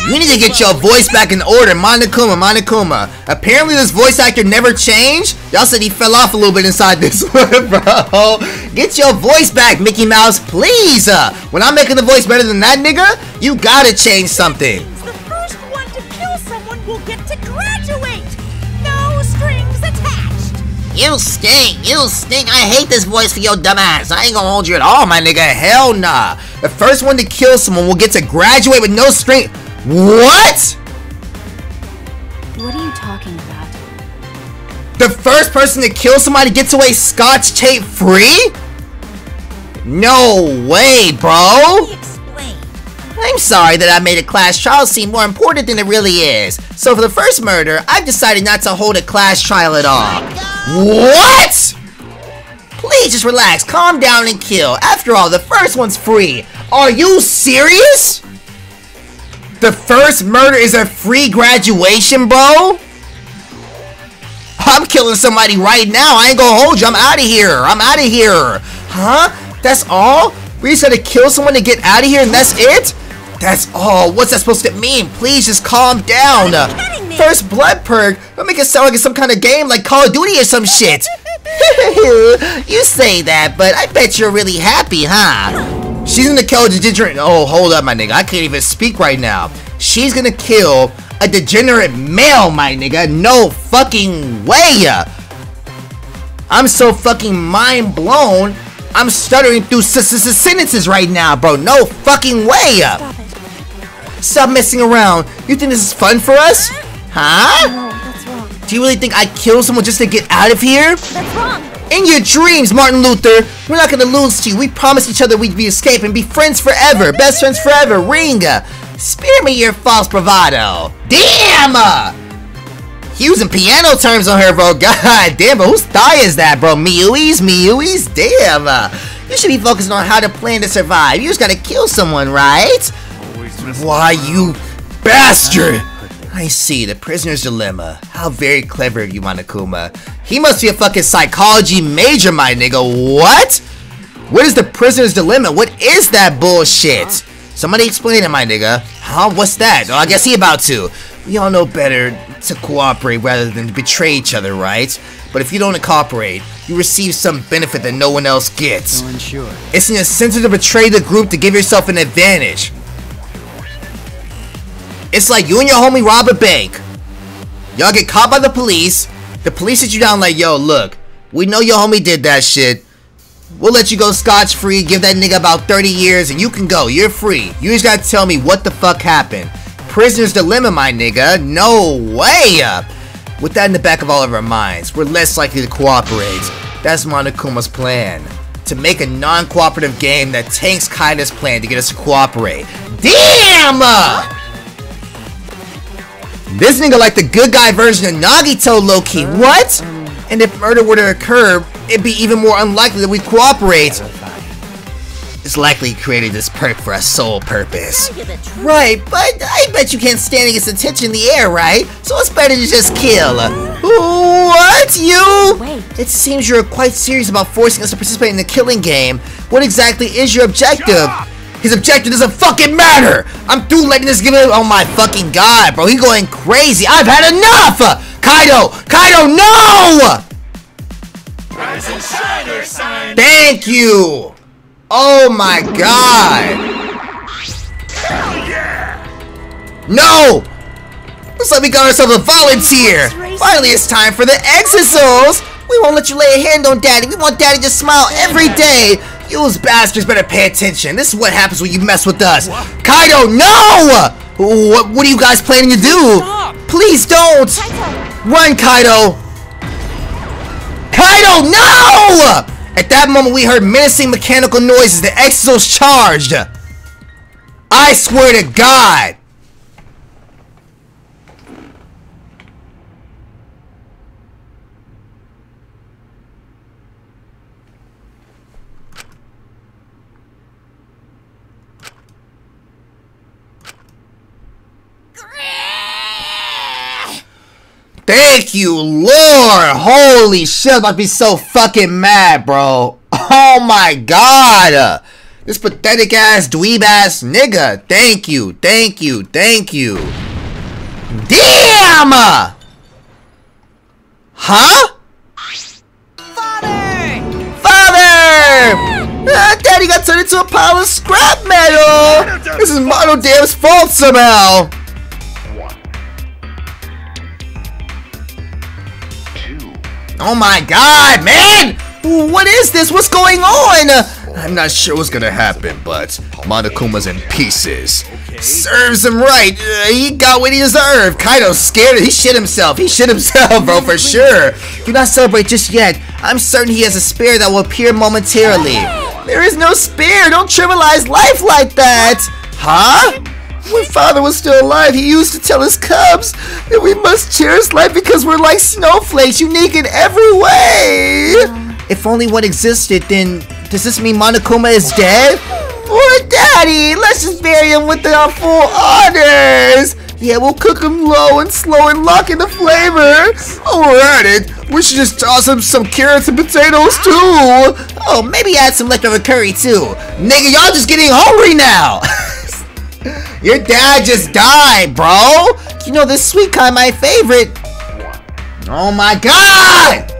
You need to get your voice back in order, Monokuma, Monokuma. Apparently this voice actor never changed. Y'all said he fell off a little bit inside this one, bro. Get your voice back, Mickey Mouse, please. Uh, when I'm making the voice better than that nigga, you gotta change something. The first one to kill someone will get to graduate. No strings attached. You stink! You stink! I hate this voice for your dumb ass. I ain't gonna hold you at all. my nigga, hell nah. The first one to kill someone will get to graduate with no string. What? What are you talking about? The first person to kill somebody gets away scotch tape free? No way, bro. I'm sorry that I made a class trial seem more important than it really is. So for the first murder, I've decided not to hold a class trial at all. Oh what? Please just relax, calm down and kill. After all, the first one's free. Are you serious? The first murder is a free graduation, bro? I'm killing somebody right now. I ain't gonna hold you. I'm out of here. I'm out of here. Huh? That's all? We just had to kill someone to get out of here and that's it? That's all. What's that supposed to mean? Please just calm down. First blood perk. Don't make it sound like it's some kind of game like Call of Duty or some shit. you say that, but I bet you're really happy, huh? She's gonna kill a degenerate. Oh, hold up, my nigga. I can't even speak right now. She's gonna kill a degenerate male, my nigga. No fucking way. I'm so fucking mind blown. I'm stuttering through s- s- s- sentences right now, bro. No fucking way. Stop. Stop messing around. You think this is fun for us? Huh? No, that's wrong. Do you really think I kill someone just to get out of here? That's wrong. In your dreams, Martin Luther. We're not gonna lose to you. We promised each other we'd be escaping, be friends forever, best friends forever. Ringa, spare me your false bravado. Damn! He using piano terms on her, bro. God damn, but whose thigh is that, bro? Miu's, Miu's? Damn. You should be focusing on how to plan to survive. You just gotta kill someone, right? Why, you bastard! I see, the prisoner's dilemma. How very clever of you, Monokuma. He must be a fucking psychology major, my nigga. What? What is the prisoner's dilemma? What is that bullshit? Somebody explain it, my nigga. Huh? What's that? Oh, I guess he about to. We all know better to cooperate rather than to betray each other, right? But if you don't cooperate, you receive some benefit that no one else gets. It's an incentive to betray the group to give yourself an advantage. It's like you and your homie rob a bank. Y'all get caught by the police. The police sit you down like, yo, look, we know your homie did that shit. We'll let you go scotch free, give that nigga about 30 years, and you can go. You're free. You just gotta tell me what the fuck happened. Prisoner's dilemma, my nigga. No way! With that in the back of all of our minds, we're less likely to cooperate. That's Monokuma's plan. To make a non-cooperative game that tanks Kaede's plan to get us to cooperate. Damn! This nigga like the good guy version of Nagito low-key. What? And if murder were to occur, it'd be even more unlikely that we cooperate. It's likely he created this perk for a sole purpose. Right, but I bet you can't stand against the tension in the air, right? So it's better to just kill. What? You? Wait. It seems you're quite serious about forcing us to participate in the killing game. What exactly is your objective? His objective doesn't fucking matter! I'm through letting this give it- Oh my fucking god, bro. He going crazy. I've had enough! Kaito! Kaito, no! Thank you! Oh my god! No! Looks like we got ourselves a volunteer! Finally, it's time for the Exisals! We won't let you lay a hand on Daddy. We want Daddy to smile every day. You bastards better pay attention. This is what happens when you mess with us. Kaito, no! What, what are you guys planning to do? Stop! Please don't! Run, Kaito! Kaito, no! At that moment, we heard menacing mechanical noises. The Exos charged. I swear to God! Thank you, Lord! Holy shit, I'm about to be so fucking mad, bro. Oh my god! This pathetic ass, dweeb ass nigga. Thank you, thank you, thank you. Damn! Huh? Father! Father! Ah, Daddy got turned into a pile of scrap metal! This is Monodam's fault somehow! Oh my god, man! What is this? What's going on? I'm not sure what's gonna happen, but Monokuma's in pieces. Serves him right. Uh, he got what he deserved. Kaito's scared. He shit himself. He shit himself, bro, for sure. Do not celebrate just yet. I'm certain he has a spear that will appear momentarily. There is no spear. Don't trivialize life like that. Huh? When father was still alive, he used to tell his cubs that we must cherish life because we're like snowflakes, unique in every way. If only one existed, then does this mean Monokuma is dead? Poor daddy, let's just bury him with the full honors. Yeah, we'll cook him low and slow and lock in the flavor. Oh, we're at it. We should just toss him some carrots and potatoes too. Oh, maybe add some leftover curry too. Nigga, y'all just getting hungry now. Your dad just died, bro. You know this sweet kind, my favorite. Oh my god!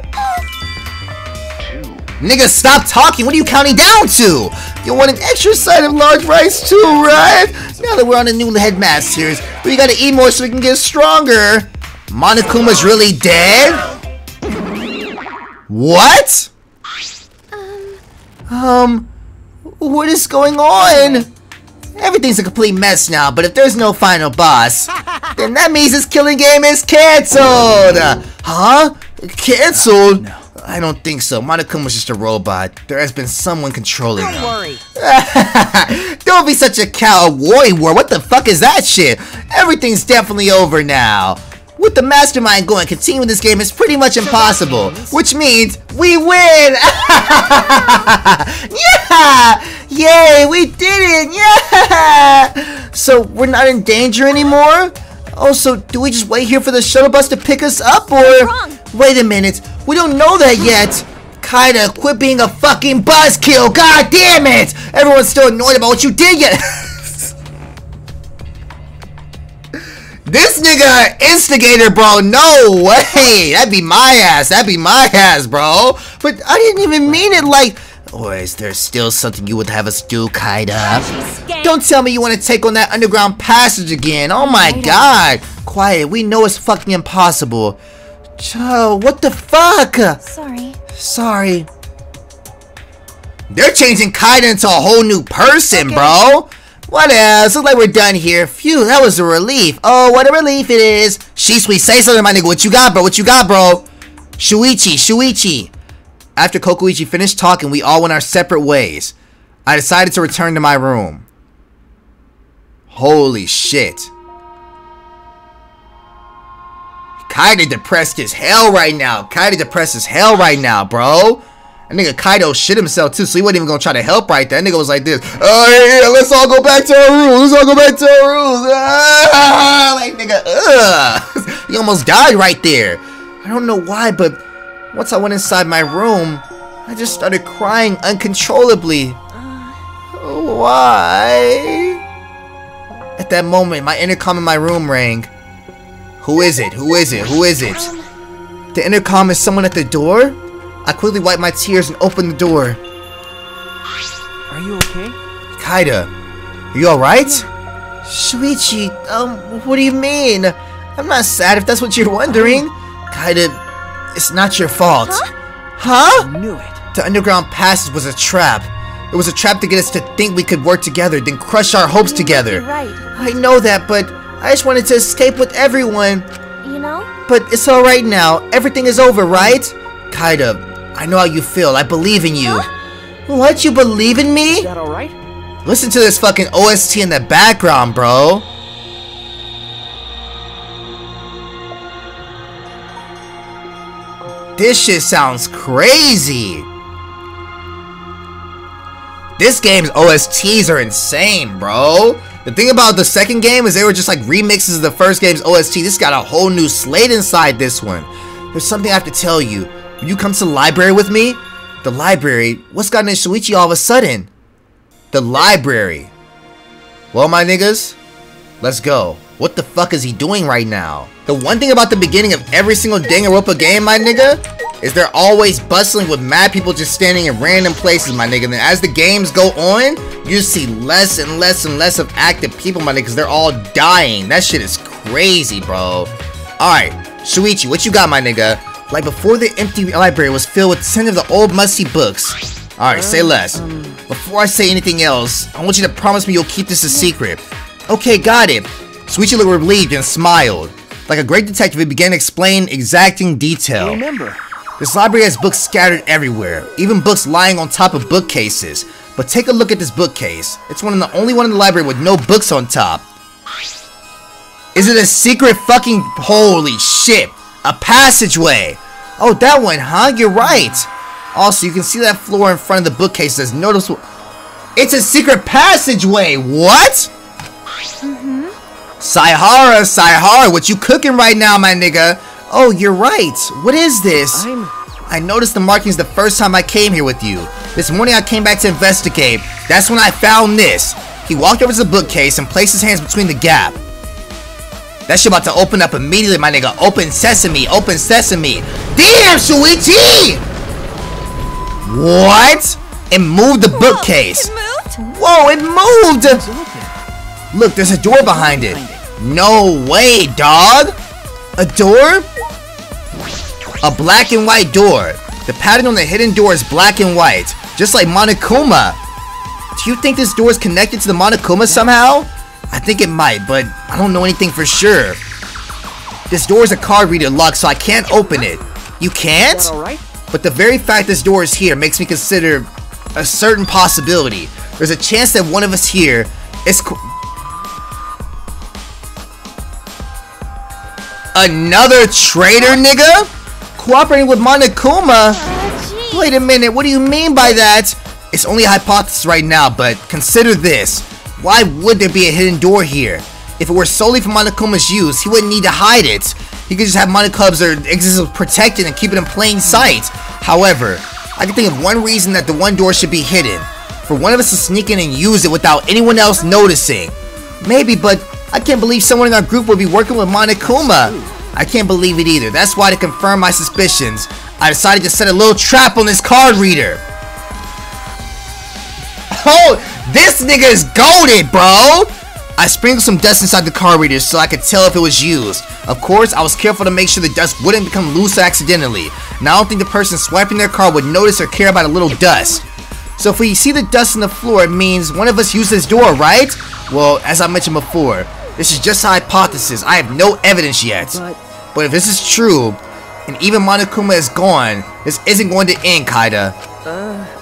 Nigga, stop talking. What are you counting down to? You want an extra side of large rice too, right? Now that we're on a new headmasters, we gotta eat more so we can get stronger. Monokuma's really dead? What? Um, what is going on? Everything's a complete mess now, but if there's no final boss, then that means this killing game is cancelled! Huh? Cancelled? No. I don't think so. Monokuma was just a robot. There has been someone controlling Don't him. worry. don't be such a cow. War war. What the fuck is that shit? Everything's definitely over now. With the mastermind going, continuing this game is pretty much impossible. Which means we win! yeah! Yay, we did it! Yeah! So we're not in danger anymore? Oh, so do we just wait here for the shuttle bus to pick us up, or... Wait a minute, we don't know that yet! Kinda, quit being a fucking buzzkill, god damn it! Everyone's still annoyed about what you did yet! This nigga instigator, bro. No way. That'd be my ass. That'd be my ass, bro. But I didn't even mean it like. Or is there still something you would have us do, Kaede? Don't tell me you want to take on that underground passage again. Oh my god. Quiet. We know it's fucking impossible. Joe, what the fuck? Sorry. Sorry. They're changing Kaede into a whole new person, bro. What else? Looks like we're done here. Phew, that was a relief. Oh, what a relief it is. Shisui, say something, my nigga. What you got, bro? What you got, bro? Shuichi, Shuichi. After Kokichi finished talking, we all went our separate ways. I decided to return to my room. Holy shit. Kinda depressed as hell right now. Kinda depressed as hell right now, bro. That nigga Kaito shit himself too, so he wasn't even gonna try to help right there. That nigga was like this. Oh yeah, let's all go back to our rooms. Let's all go back to our rooms. Ah, like nigga, ugh. he almost died right there. I don't know why, but once I went inside my room, I just started crying uncontrollably. Why? At that moment, my intercom in my room rang. Who is it? Who is it? Who is it? The intercom is someone at the door? I quickly wiped my tears and opened the door. Are you okay? Kaede, are you alright? Shuichi, um, what do you mean? I'm not sad if that's what you're wondering. Kaede, it's not your fault. Huh? I knew it. The underground passage was a trap. It was a trap to get us to think we could work together, then crush our hopes together. You're right. I know that, but I just wanted to escape with everyone. You know? But it's alright now. Everything is over, right? Kaede, I know how you feel. I believe in you. What? You believe in me? Is that alright? Listen to this fucking OST in the background, bro. This shit sounds crazy. This game's OSTs are insane, bro. The thing about the second game is they were just like remixes of the first game's OST. This got a whole new slate inside this one. There's something I have to tell you. When you come to the library with me, the library, what's gotten into Shuichi all of a sudden? The library. Well, my niggas, let's go. What the fuck is he doing right now? The one thing about the beginning of every single Danganronpa game, my nigga, is they're always bustling with mad people just standing in random places, my nigga. And then as the games go on, you see less and less and less of active people, my nigga, because they're all dying. That shit is crazy, bro. Alright, Shuichi, what you got, my nigga? Like before the empty library was filled with 10 of the old musty books. Alright, say less. Before I say anything else, I want you to promise me you'll keep this a secret. Okay, got it. Shuichi looked relieved and smiled. Like a great detective, he began to explain exacting detail. Remember, This library has books scattered everywhere, even books lying on top of bookcases. But take a look at this bookcase. It's one of the only one in the library with no books on top. Is it a secret fucking holy shit? A passageway. Oh, that one, huh? You're right. Also, you can see that floor in front of the bookcase is noticeable. It's a secret passageway. What? Mm-hmm. Saihara, Saihara, what you cooking right now, my nigga? Oh, you're right. What is this? I'm. I noticed the markings the first time I came here with you. This morning I came back to investigate. That's when I found this. He walked over to the bookcase and placed his hands between the gap. That shit about to open up immediately, my nigga. Open sesame, open sesame. Damn, Shuichi! What? It moved the bookcase. It moved? Whoa, it moved! Look, there's a door behind it. No way, dog! A door? A black and white door. The pattern on the hidden door is black and white, just like Monokuma. Do you think this door is connected to the Monokuma somehow? I think it might, but I don't know anything for sure. This door is a card reader lock, so I can't open it. You can't? But the very fact this door is here makes me consider a certain possibility. There's a chance that one of us here is. Another traitor, nigga? Cooperating with Monokuma? Wait a minute, what do you mean by that? It's only a hypothesis right now, but consider this. Why would there be a hidden door here? If it were solely for Monokuma's use, he wouldn't need to hide it. He could just have Monokubs or exist protected and keep it in plain sight. However, I can think of one reason that the one door should be hidden. For one of us to sneak in and use it without anyone else noticing. Maybe, but I can't believe someone in our group would be working with Monokuma. I can't believe it either. That's why to confirm my suspicions, I decided to set a little trap on this card reader. Oh, this nigga is goaded, bro! I sprinkled some dust inside the card reader so I could tell if it was used. Of course, I was careful to make sure the dust wouldn't become loose accidentally. Now I don't think the person swiping their car would notice or care about a little dust. So if we see the dust on the floor, it means one of us used this door, right? Well, as I mentioned before, this is just a hypothesis. I have no evidence yet. But if this is true, and even Monokuma is gone, this isn't going to end, Kaede. Uh,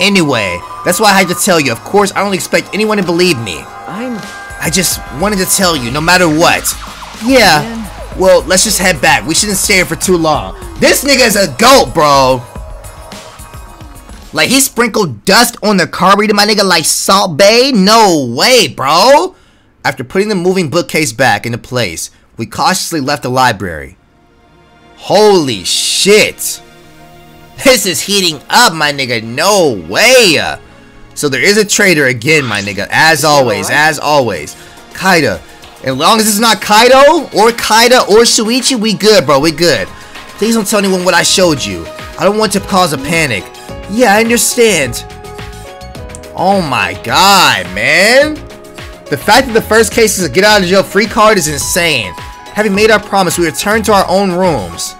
Anyway, that's why I had to tell you. Of course, I don't expect anyone to believe me. I'm. I just wanted to tell you, no matter what. Yeah. Well, let's just head back. We shouldn't stay here for too long. This nigga is a goat, bro. Like, he sprinkled dust on the car reader, my nigga, like Salt Bae? No way, bro. After putting the moving bookcase back into place, we cautiously left the library. Holy shit. This is heating up, my nigga. No way. So there is a traitor again, my nigga. As always, as always. Kaede. As long as it's not Kaito, or Kaede, or Shuichi, we good, bro. We good. Please don't tell anyone what I showed you. I don't want to cause a panic. Yeah, I understand. Oh my god, man. The fact that the first case is a get out of jail free card is insane. Having made our promise, we return to our own rooms.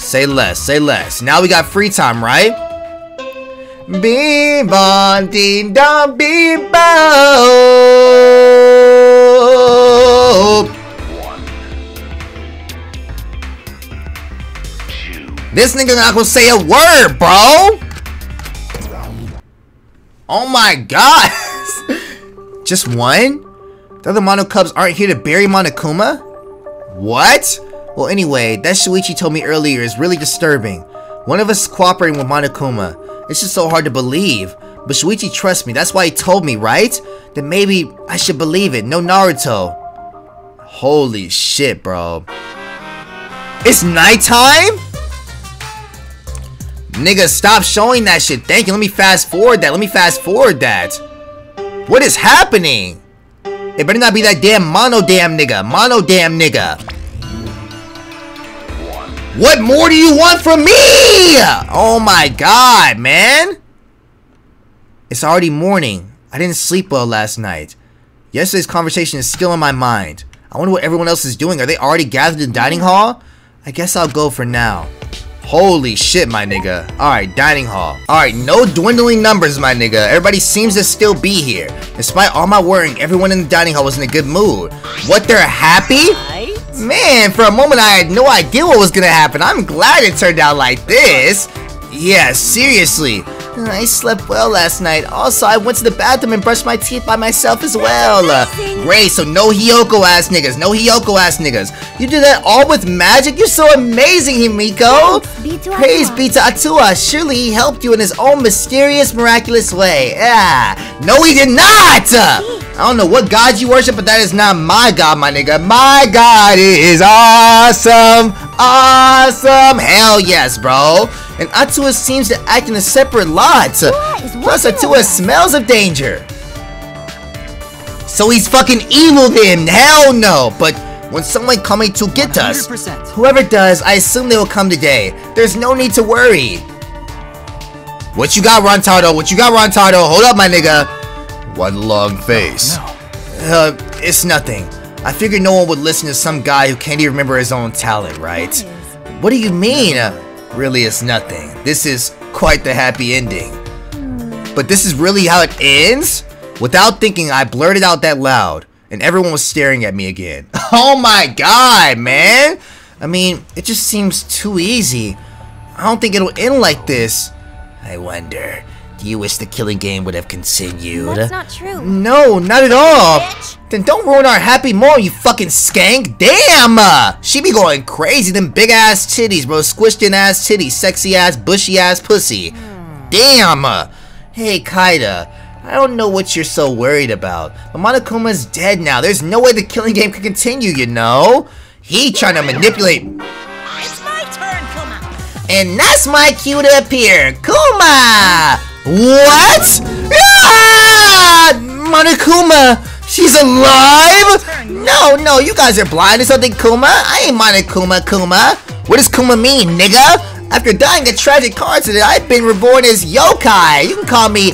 Say less, say less. Now we got free time, right? Bing bong, ding dong, bing bong. This nigga not gonna say a word, bro. Oh my god. Just one? The other Monokubs aren't here to bury Monokuma? What? Well, anyway, that Shuichi told me earlier is really disturbing. One of us is cooperating with Monokuma. It's just so hard to believe. But Shuichi trusts me, that's why he told me, right? Then maybe I should believe it. No Naruto. Holy shit, bro. It's nighttime? Nigga, stop showing that shit. Thank you. Let me fast forward that. Let me fast forward that. What is happening? It better not be that damn Monodam nigga. Monodam nigga. What more do you want from me? Oh my god, man. It's already morning. I didn't sleep well last night. Yesterday's conversation is still in my mind. I wonder what everyone else is doing. Are they already gathered in dining hall? I guess I'll go for now. Holy shit, my nigga. Alright, dining hall. Alright, no dwindling numbers, my nigga. Everybody seems to still be here. Despite all my worrying, everyone in the dining hall was in a good mood. What, they're happy? Man, for a moment I had no idea what was gonna happen. I'm glad it turned out like this. Yeah, seriously. I slept well last night. Also, I went to the bathroom and brushed my teeth by myself as well. Uh, great, so no Hiyoko ass niggas. No Hiyoko ass niggas. You did that all with magic? You're so amazing, Himiko. Praise be to Atua. Surely he helped you in his own mysterious, miraculous way. Yeah. No, he did not. I don't know what god you worship, but that is not my god, my nigga. My god is awesome. Awesome. Hell yes, bro. And Atua seems to act in a separate lot. Plus, Atua smells of danger. So he's fucking evil then. Hell no. But when someone coming to get us, 100%. whoever does, I assume they will come today. There's no need to worry. What you got, Rontado? What you got, Rontado? Hold up, my nigga. One long face. Uh, it's nothing. I figured no one would listen to some guy who can't even remember his own talent, right? What do you mean? Uh, really, it's nothing. This is quite the happy ending. But this is really how it ends? Without thinking, I blurted out that loud, and everyone was staring at me again. Oh my god, man! I mean, it just seems too easy. I don't think it'll end like this. I wonder, do you wish the killing game would have continued? That's not true. No, not at all. Then don't ruin our happy moment, you fucking skank. Damn! uh, She be going crazy. Them big ass titties, bro. Squished in ass titties. Sexy ass, bushy ass pussy. Damn! uh. Hey, Kaede. I don't know what you're so worried about, but Monokuma's dead now. There's no way the killing game can continue, you know? He trying to manipulate It's my turn, Kuma. and that's my cue to appear, Kuma! What? Ah! Monokuma! She's alive? No, no, you guys are blind or something, Kuma. I ain't Monokuma, Kuma. Kuma. What does Kuma mean, nigga? After dying a tragic car accident, I've been reborn as yokai. You can call me...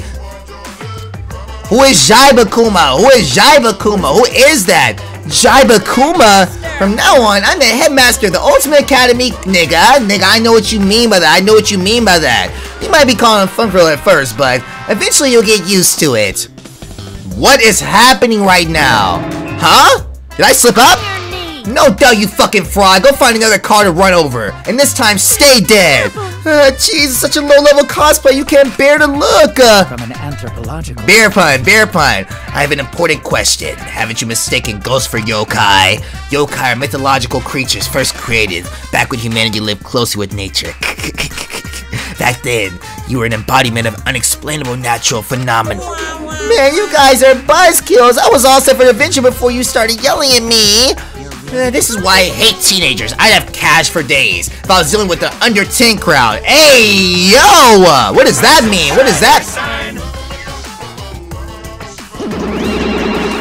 Who is Jaiba Kuma? Who is Jaiba Kuma? Who is that? Jaiba Kuma? From now on, I'm the headmaster of the Ultimate Academy, nigga. Nigga, I know what you mean by that. I know what you mean by that. You might be calling him Fun Girl at first, but eventually you'll get used to it. What is happening right now? Huh? Did I slip up? No doubt, you fucking fraud. Go find another car to run over. And this time, stay dead. Uh, jeez, such a low-level cosplay, you can't bear to look. Uh, From an anthropological. Bear pun, bear pun. I have an important question. Haven't you mistaken ghosts for yokai? Yokai are mythological creatures first created back when humanity lived closely with nature. back then, you were an embodiment of unexplainable natural phenomena. Man, you guys are buzzkills. I was all set for an adventure before you started yelling at me. Uh, this is why I hate teenagers. I'd have cash for days if I was dealing with the under 10 crowd. Hey, yo! What does that mean? What is that?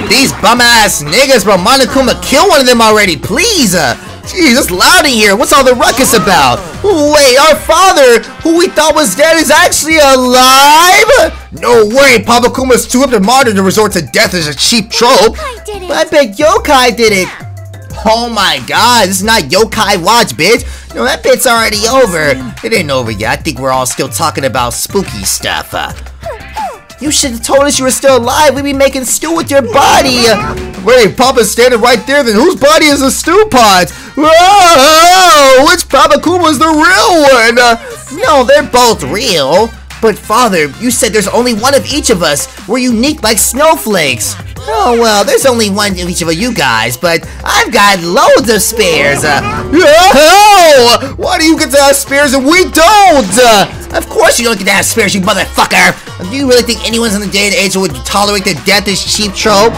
These bum ass niggas, bro. Monokuma, kill one of them already, please. Uh, Jeez, it's loud in here. What's all the ruckus about? Wait, our father, who we thought was dead, is actually alive? No way, Papa Kuma's too up to modern to resort to death as a cheap trope. Yokai did it. But I bet Yokai did it. Oh my god, this is not Yokai Watch, bitch. No, that bit's already over. It ain't over yet. I think we're all still talking about spooky stuff. Uh, you should have told us you were still alive. We'd be making stew with your body. Wait, Papa's standing right there. Then whose body is a stew pot? Whoa! Which Papa Kuma's the real one? Uh, no, they're both real. But father, you said there's only one of each of us. We're unique like snowflakes. Oh well, there's only one of each of you guys, but I've got loads of spares. Uh, why do you get to have spares and we don't? Uh, of course you don't get to have spares, you motherfucker. Do you really think anyone's in the day and age would tolerate the death is cheap trope?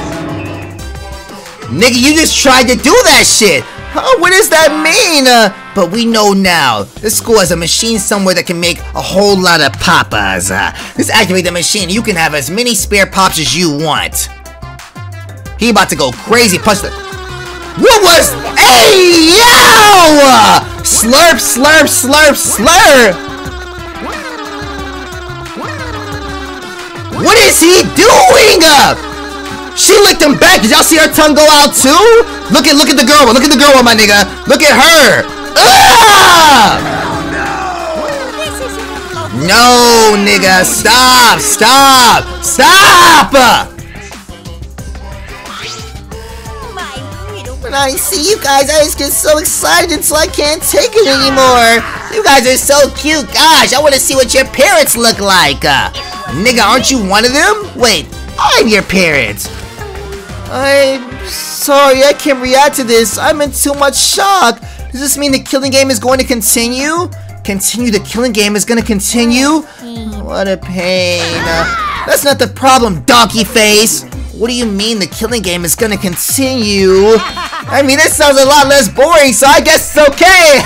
Nigga, you just tried to do that shit. What does that mean? Uh, but we know now. This school has a machine somewhere that can make a whole lot of papas. Uh, just activate the machine. You can have as many spare pops as you want. He about to go crazy. Punch the. What was? Hey yo! Slurp, slurp, slurp, slurp. What is he doing? She licked him back. Did y'all see her tongue go out too? Look at look at the girl. Look at the girl my nigga. Look at her. Ah! No, nigga. Stop. Stop. Stop. When I see you guys, I just get so excited until I can't take it anymore. You guys are so cute. Gosh, I want to see what your parents look like. Uh, nigga, aren't you one of them? Wait, I'm your parents. I'm sorry, I can't react to this. I'm in too much shock. Does this mean the killing game is going to continue? Continue? The killing game is going to continue? What a pain. Uh, that's not the problem, donkey face. What do you mean the killing game is going to continue? I mean, this sounds a lot less boring, so I guess it's okay.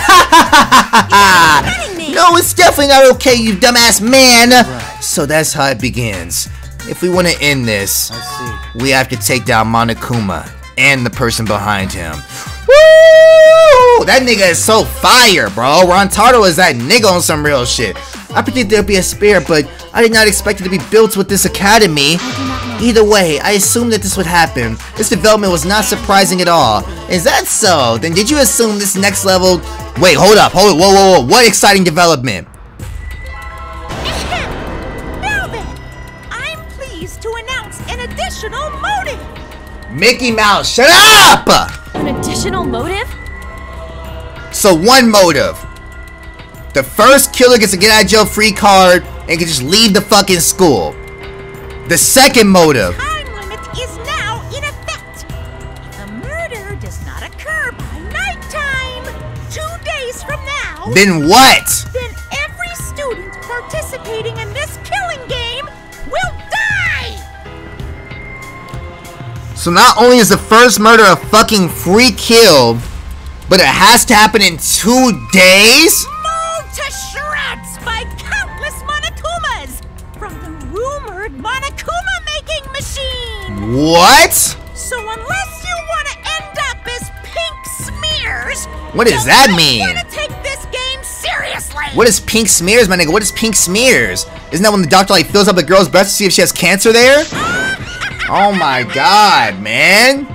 no, it's definitely not okay, you dumbass man. So that's how it begins. If we want to end this, we have to take down Monokuma and the person behind him. Woo! That nigga is so fire, bro. Rontardo is that nigga on some real shit. I predicted there'd be a spare, but I did not expect it to be built with this academy. Either way, I assumed that this would happen. This development was not surprising at all. Is that so? Then did you assume this next level... Wait, hold up, hold up, whoa, whoa, whoa, what exciting development? Mickey Mouse, shut up! An additional motive? So one motive. The first killer gets a get out of jail free card and can just leave the fucking school. The second motive. Time limit is now in effect. If the murder does not occur by nighttime, two days from now, Then what? then every student participating in So not only is the first murder a fucking free kill, but it has to happen in two days? Mauled to shreds by countless Monokumas from the rumored Monokuma making machine. What? So unless you want to end up as pink smears, What does that mean? wanna take this game seriously. What is pink smears, my nigga? What is pink smears? Isn't that when the doctor like fills up a girl's breast to see if she has cancer there? Ah! Oh my god, man.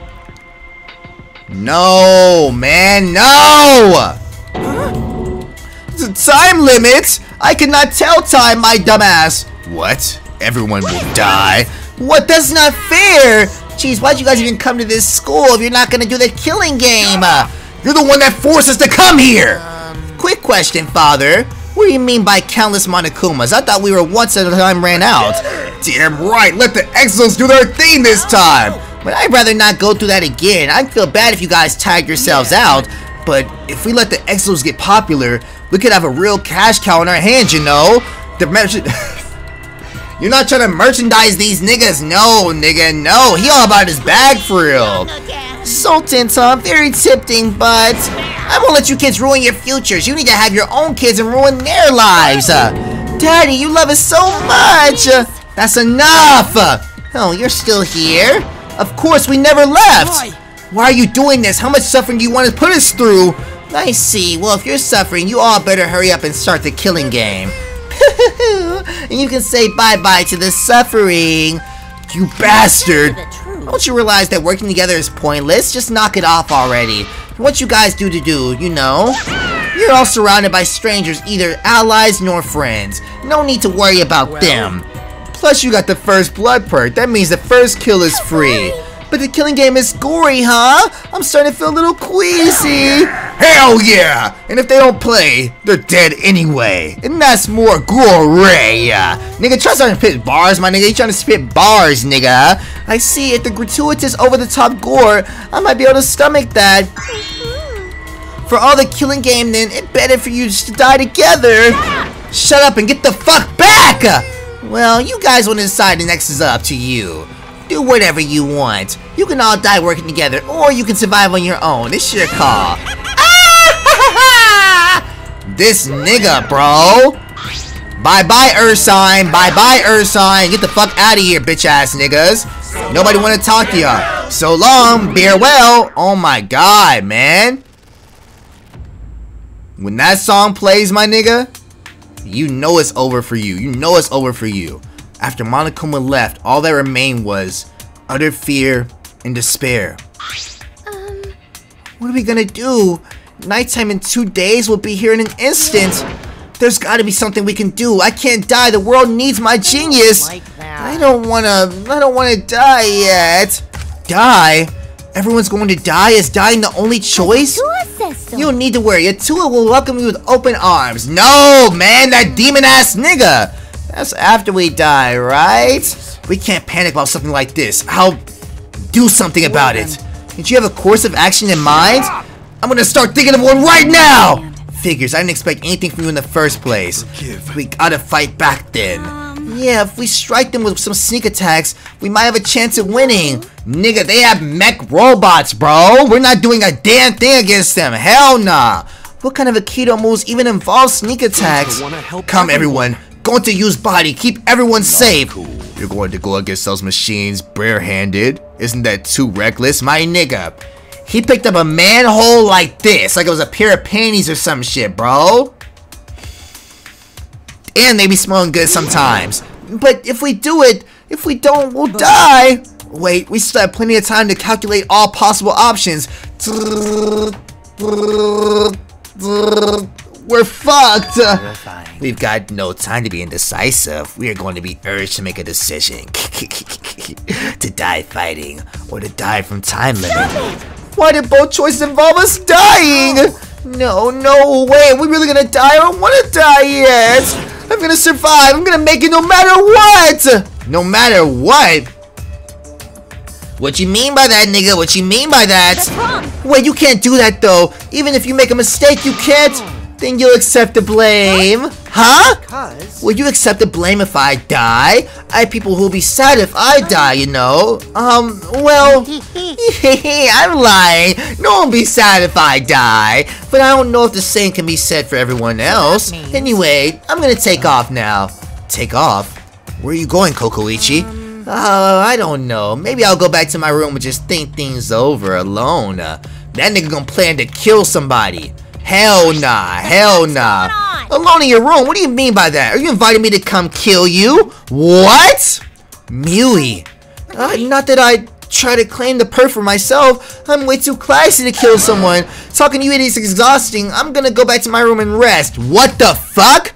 No, man, no! The time limit? I cannot tell time, my dumbass. What? Everyone will die? What? That's not fair! Jeez, why'd you guys even come to this school if you're not gonna do the killing game? You're the one that forced us to come here! Um, Quick question, father. What do you mean by countless Monokumas? I thought we were once at a time ran out. Damn right, let the Exisals do their thing this time! But I'd rather not go through that again. I'd feel bad if you guys tired yourselves out. But if we let the Exisals get popular, we could have a real cash cow in our hands, you know? The You're not trying to merchandise these niggas. No, nigga, no. He all about his bag for real. Sultan, Tom, very tempting, but I won't let you kids ruin your futures. You need to have your own kids and ruin their lives. Uh, Daddy, you love us so much. Uh, that's enough. Uh, oh, you're still here? Of course, we never left. Why? Why are you doing this? How much suffering do you want to put us through? I see. Well, if you're suffering, you all better hurry up and start the killing game. And you can say bye-bye to the suffering. You bastard. Don't you realize that working together is pointless? Just knock it off already. What you guys do to do, you know? You're all surrounded by strangers, either allies nor friends. No need to worry about them. Plus, you got the first blood perk. That means the first kill is free. But the killing game is gory, huh? I'm starting to feel a little queasy. Hell yeah! And if they don't play, they're dead anyway. And that's more gory. Nigga, try to spit bars, my nigga. You trying to spit bars, nigga. I see, if the gratuitous over-the-top gore, I might be able to stomach that. For all the killing game, then, it better for you just to die together. Shut up and get the fuck back! Well, you guys want to decide the next is up to you. Do whatever you want. You can all die working together, or you can survive on your own. It's your call. This nigga, bro. Bye-bye, Ursine. Bye-bye, Ursine. Get the fuck out of here, bitch-ass niggas. Nobody want to talk to ya. So long. Bear well. Oh my god, man. When that song plays, my nigga, you know it's over for you. You know it's over for you. After Monokuma left, all that remained was utter fear and despair. Um, What are we gonna do? Nighttime in two days will be here in an instant. There's gotta be something we can do. I can't die. The world needs my genius. I don't wanna, I don't wanna die yet. Die? Everyone's going to die? Is dying the only choice? Atua says. You don't need to worry. Atua will welcome you with open arms. No, man, that demon ass nigga. That's after we die, right? We can't panic about something like this. I'll do something about it. Did you have a course of action in mind? I'm gonna start thinking of one right now. Figures, I didn't expect anything from you in the first place. We gotta fight back then. Yeah, if we strike them with some sneak attacks, we might have a chance at winning. Nigga, they have mech robots, bro. We're not doing a damn thing against them. Hell nah. What kind of Aikido moves even involve sneak attacks? Come, everyone. Going to use body. Keep everyone safe. You're going to go against those machines barehanded? Isn't that too reckless? My nigga. He picked up a manhole like this, like it was a pair of panties or some shit, bro. And they be smelling good sometimes. But if we do it, if we don't, we'll die. Wait, we still have plenty of time to calculate all possible options. We're fucked. We've got no time to be indecisive. We are going to be urged to make a decision. to die fighting or to die from time limit. Why did both choices involve us dying? No, no way. Are we really gonna die? I don't want to die yet. I'm gonna survive. I'm gonna make it no matter what. No matter what. What you mean by that, nigga? What you mean by that? Wait, you can't do that though. Even if you make a mistake, you can't. Then you'll accept the blame. Huh? Cause Will you accept the blame if I die? I have people who'll be sad if I die, you know. Um, well, I'm lying. No one will be sad if I die. But I don't know if the same can be said for everyone else. Anyway, I'm gonna take off now. Take off? Where are you going, Kokoichi? Uh, I don't know. Maybe I'll go back to my room and just think things over alone. Uh, that nigga gonna plan to kill somebody. Hell nah, hell nah. Alone in your room? What do you mean by that? Are you inviting me to come kill you? What? Miu. Uh, not that I try to claim the perk for myself. I'm way too classy to kill someone. Talking to you idiots is exhausting. I'm gonna go back to my room and rest. What the fuck?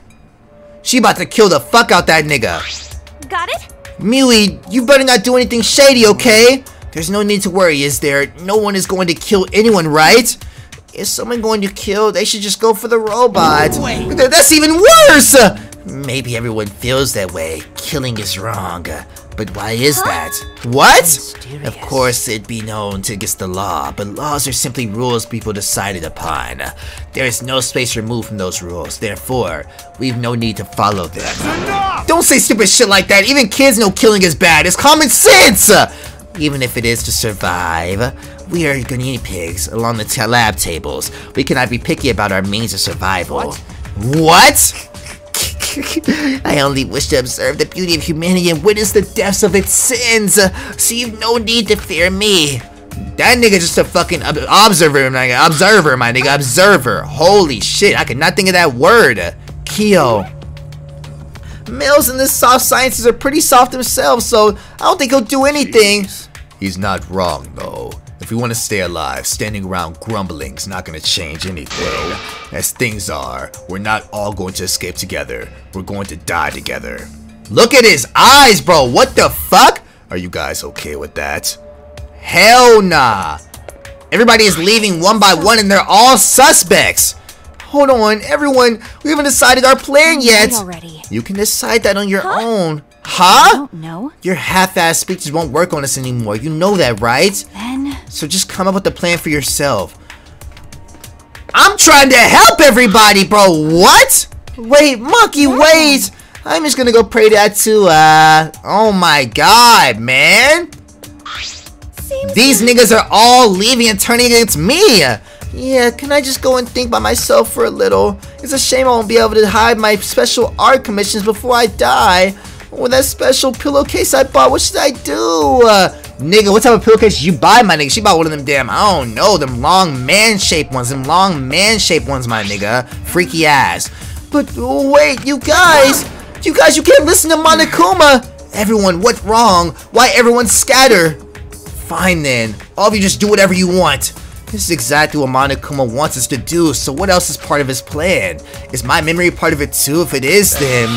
She about to kill the fuck out that nigga. Got it? Miu, you better not do anything shady, okay? There's no need to worry, is there? No one is going to kill anyone, right? Is someone going to kill? They should just go for the robot. Wait. That's even worse! Maybe everyone feels that way. Killing is wrong. But why is that? What? Of course, it'd be known to against the law, but laws are simply rules people decided upon. There is no space removed from those rules, therefore, we've no need to follow them. Don't say stupid shit like that. Even kids know killing is bad. It's common sense! Even if it is to survive, we are guinea pigs along the lab tables. We cannot be picky about our means of survival. What? what? I only wish to observe the beauty of humanity and witness the depths of its sins, so you've no need to fear me. That nigga just a fucking ob- observer, my nigga. Observer, my nigga. Observer. Holy shit, I could not think of that word. Kyo. Males in the soft sciences are pretty soft themselves, so I don't think he'll do anything. He's not wrong, though. If we want to stay alive, standing around grumbling's not gonna change anything. As things are, we're not all going to escape together. We're going to die together. Look at his eyes, bro. What the fuck? Are you guys okay with that? Hell nah. Everybody is leaving one by one and they're all suspects. Hold on, everyone. We haven't decided our plan yet. already. You can decide that on your own. Huh? No. Your half-ass speeches won't work on us anymore. You know that, right? Then So just come up with a plan for yourself. I'm trying to help everybody, bro. What? Wait, monkey, wait. I'm just gonna go pray that to, uh... Oh my god, man. These niggas are all leaving and turning against me. Yeah, can I just go and think by myself for a little? It's a shame I won't be able to hide my special art commissions before I die. With that special pillowcase I bought, what should I do? Uh, nigga, what type of pillowcase you buy, my nigga? She bought one of them damn, I don't know, them long man-shaped ones. Them long man-shaped ones, my nigga. Freaky ass. But wait, you guys, you guys, you can't listen to Monokuma. Everyone, what's wrong? Why everyone scatter? Fine then. All of you just do whatever you want. This is exactly what Monokuma wants us to do, so what else is part of his plan? Is my memory part of it too? If it is, then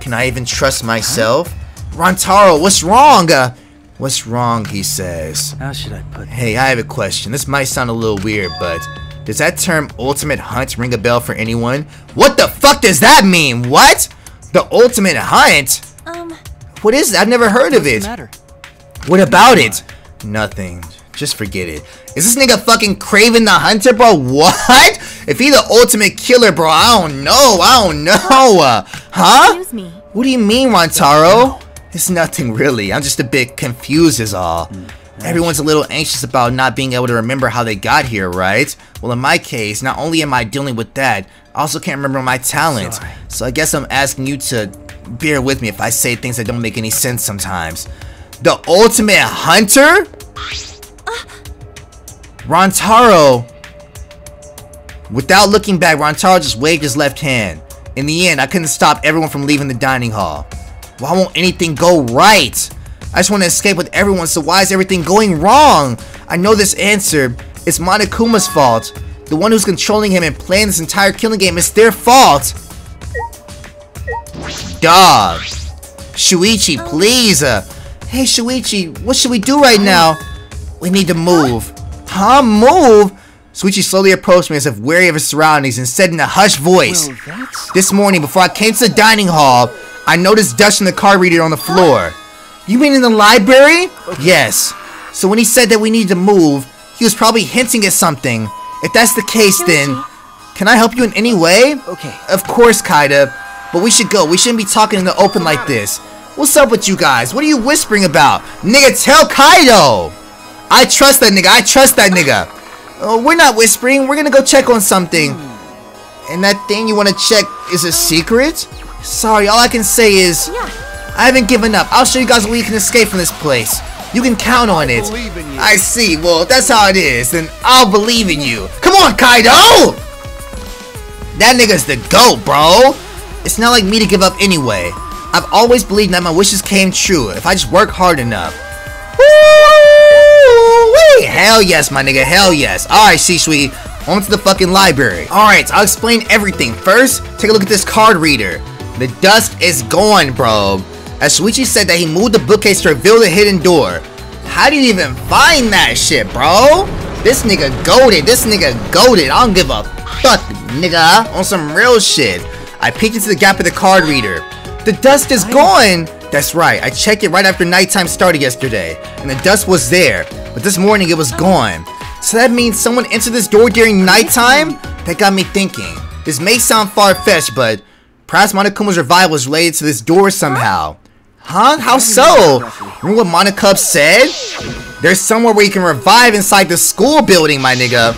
can I even trust myself? Rantaro, what's wrong? Uh, what's wrong, he says. How should I put Hey, I have a question. This might sound a little weird, but does that term ultimate hunt ring a bell for anyone? What the fuck does that mean? What? The ultimate hunt? Um, What is that? I've never heard of What's it. the matter? What about it? Nothing. Just forget it. Is this nigga fucking Kraven the Hunter, bro? What? If he the ultimate killer, bro, I don't know. I don't know. Uh, huh? excuse me. What do you mean, Rantaro? It's nothing really. I'm just a bit confused is all. Everyone's a little anxious about not being able to remember how they got here, right? Well, in my case, not only am I dealing with that, I also can't remember my talent. Sorry. So I guess I'm asking you to bear with me if I say things that don't make any sense sometimes. The ultimate hunter? Rantaro. Without looking back, Rantaro just waved his left hand. In the end, I couldn't stop everyone from leaving the dining hall. Why won't anything go right? I just want to escape with everyone, so why is everything going wrong? I know this answer. It's Monokuma's fault. The one who's controlling him and playing this entire killing game is their fault. Dog. Shuichi, please. Uh, hey, Shuichi, what should we do right now? We need to move. Huh? Move? Shuichi slowly approached me as if wary of his surroundings and said in a hushed voice. Well. This morning, before I came to the dining hall, I noticed dust in the card reader on the floor. You mean in the library? Yes. So when he said that we needed to move, he was probably hinting at something. If that's the case, then can I help you in any way? Okay. Of course, Kaede. But we should go. We shouldn't be talking in the open like this. What's up with you guys? What are you whispering about? Nigga, tell Kaito! I trust that nigga. I trust that nigga. Oh, we're not whispering. We're gonna go check on something. And that thing you want to check is a secret? Sorry, all I can say is I haven't given up. I'll show you guys where way you can escape from this place. You can count on it. I see. Well, if that's how it is, then I'll believe in you. Come on, Kaito! That nigga's the GOAT, bro. It's not like me to give up anyway. I've always believed that my wishes came true if I just work hard enough. Hell yes, my nigga. Hell yes. Alright, C-Sweet. On to the fucking library. Alright, I'll explain everything. First, take a look at this card reader. The dust is gone, bro. As Shuichi said that he moved the bookcase to reveal the hidden door. How do you even find that shit, bro? This nigga goaded. This nigga goaded. I don't give a fuck, nigga. On some real shit. I peeked into the gap of the card reader. The dust is gone. That's right. I checked it right after nighttime started yesterday, and the dust was there. But this morning it was gone. So that means someone entered this door during nighttime? That got me thinking. This may sound far-fetched, but perhaps Monokuma's revival is related to this door somehow. Huh? How so? Remember what Monokub said? There's somewhere where you can revive inside the school building, my nigga.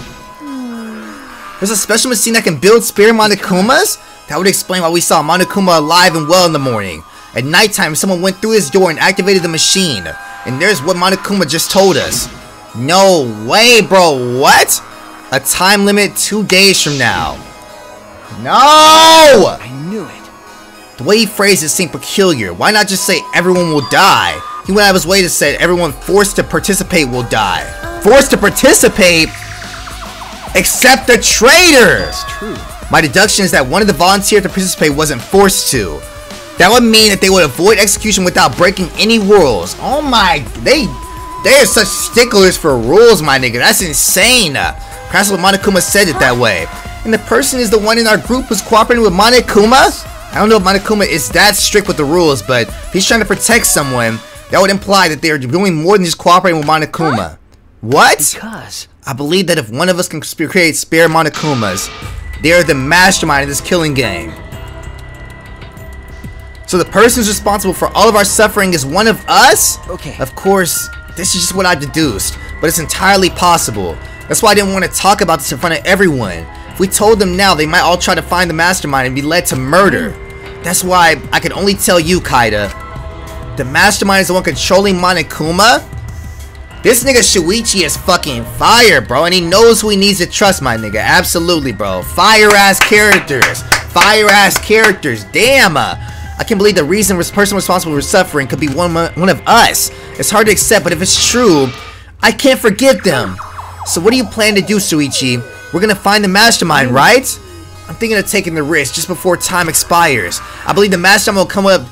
There's a special machine that can build spirit Monokumas? That would explain why we saw Monokuma alive and well in the morning. At nighttime, someone went through his door and activated the machine. And there's what Monokuma just told us. No way, bro. What? A time limit two days from now. No! I knew it. The way he phrased it seemed peculiar. Why not just say everyone will die? He went out of his way to say everyone forced to participate will die. Forced to participate? Except the traitor! That's true. My deduction is that one of the volunteers to participate wasn't forced to. That would mean that they would avoid execution without breaking any rules. Oh my, they, they are such sticklers for rules, my nigga. That's insane. Uh, Principal Monokuma said it that way. And the person is the one in our group who's cooperating with Monokuma? I don't know if Monokuma is that strict with the rules, but if he's trying to protect someone, that would imply that they're doing more than just cooperating with Monokuma. What? Because I believe that if one of us can create spare Monokumas, they are the mastermind of this killing game. So the person who's responsible for all of our suffering is one of us? Okay. Of course, this is just what I deduced, but it's entirely possible. That's why I didn't want to talk about this in front of everyone. If we told them now, they might all try to find the mastermind and be led to murder. That's why I can only tell you, Kaede. The mastermind is the one controlling Monokuma? This nigga Shuichi is fucking fire, bro, and he knows who he needs to trust, my nigga. Absolutely, bro. Fire ass characters. Fire ass characters. Damn. Uh, I can't believe the reason this person responsible for suffering could be one, one of us. It's hard to accept, but if it's true, I can't forgive them. So what do you plan to do, Shuichi? We're gonna find the mastermind, right? I'm thinking of taking the risk just before time expires. I believe the mastermind will come up.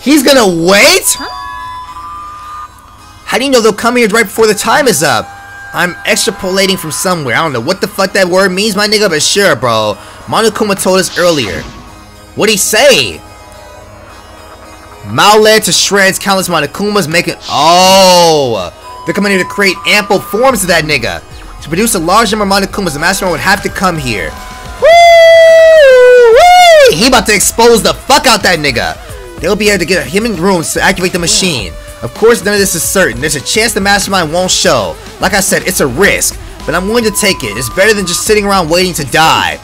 He's gonna wait? How do you know they'll come here right before the time is up? I'm extrapolating from somewhere. I don't know what the fuck that word means, my nigga, but sure, bro. Monokuma told us earlier. What'd he say? Mao led to shreds countless Monokumas making... Oh! They're coming here to create ample forms of that nigga. To produce a large number of Monokumas, the mastermind would have to come here. Woo! He about to expose the fuck out that nigga. They'll be able to get him in rooms to activate the machine. Of course, none of this is certain. There's a chance the mastermind won't show. Like I said, it's a risk, but I'm willing to take it. It's better than just sitting around waiting to die.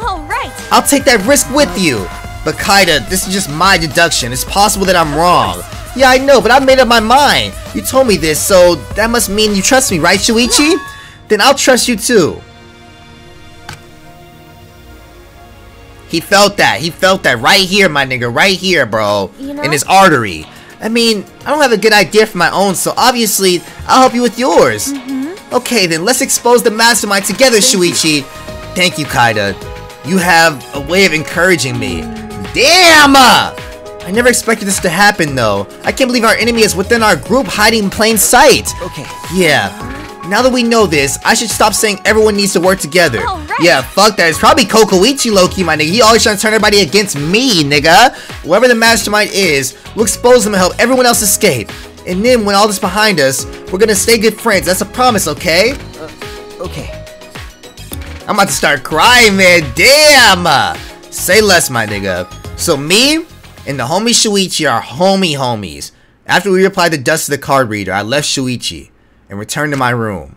All right. I'll take that risk with you. But Kaede, this is just my deduction. It's possible that I'm wrong. Yeah, I know, but I made up my mind. You told me this, so that must mean you trust me, right, Shuichi? Then I'll trust you too. He felt that. He felt that right here, my nigga. Right here, bro. You know- In his artery. I mean, I don't have a good idea for my own, so obviously, I'll help you with yours. Mhm. Okay, then let's expose the mastermind together, Shuichi. Thank you, Kaede. You have a way of encouraging me. Damn! I never expected this to happen, though. I can't believe our enemy is within our group hiding in plain sight. Okay. Yeah. Now that we know this, I should stop saying everyone needs to work together. Alright. Yeah, fuck that. It's probably Kokoichi Loki, my nigga. He always trying to turn everybody against me, nigga. Whoever the mastermind is, we'll expose him and help everyone else escape. And then when all this behind us, we're gonna stay good friends. That's a promise, okay? Uh, okay. I'm about to start crying, man. Damn! Say less, my nigga. So me and the homie Shuichi are homie homies. After we replied the dust to the card reader, I left Shuichi and returned to my room.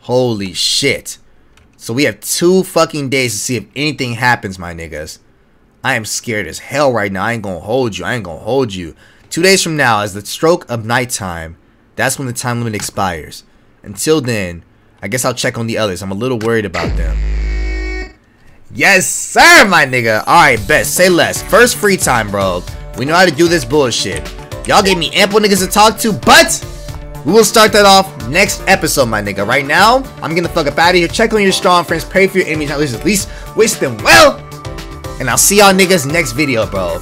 Holy shit. So we have two fucking days to see if anything happens, my niggas. I am scared as hell right now. I ain't gonna hold you. I ain't gonna hold you. Two days from now, as the stroke of nighttime, that's when the time limit expires. Until then, I guess I'll check on the others. I'm a little worried about them. Yes, sir, my nigga. Alright, best. Say less. First free time, bro. We know how to do this bullshit. Y'all gave me ample niggas to talk to, but we will start that off next episode, my nigga. Right now, I'm the fuck up out of here. Check on your strong friends. Pray for your enemies. At least, at least wish them well. And I'll see y'all niggas next video, bro.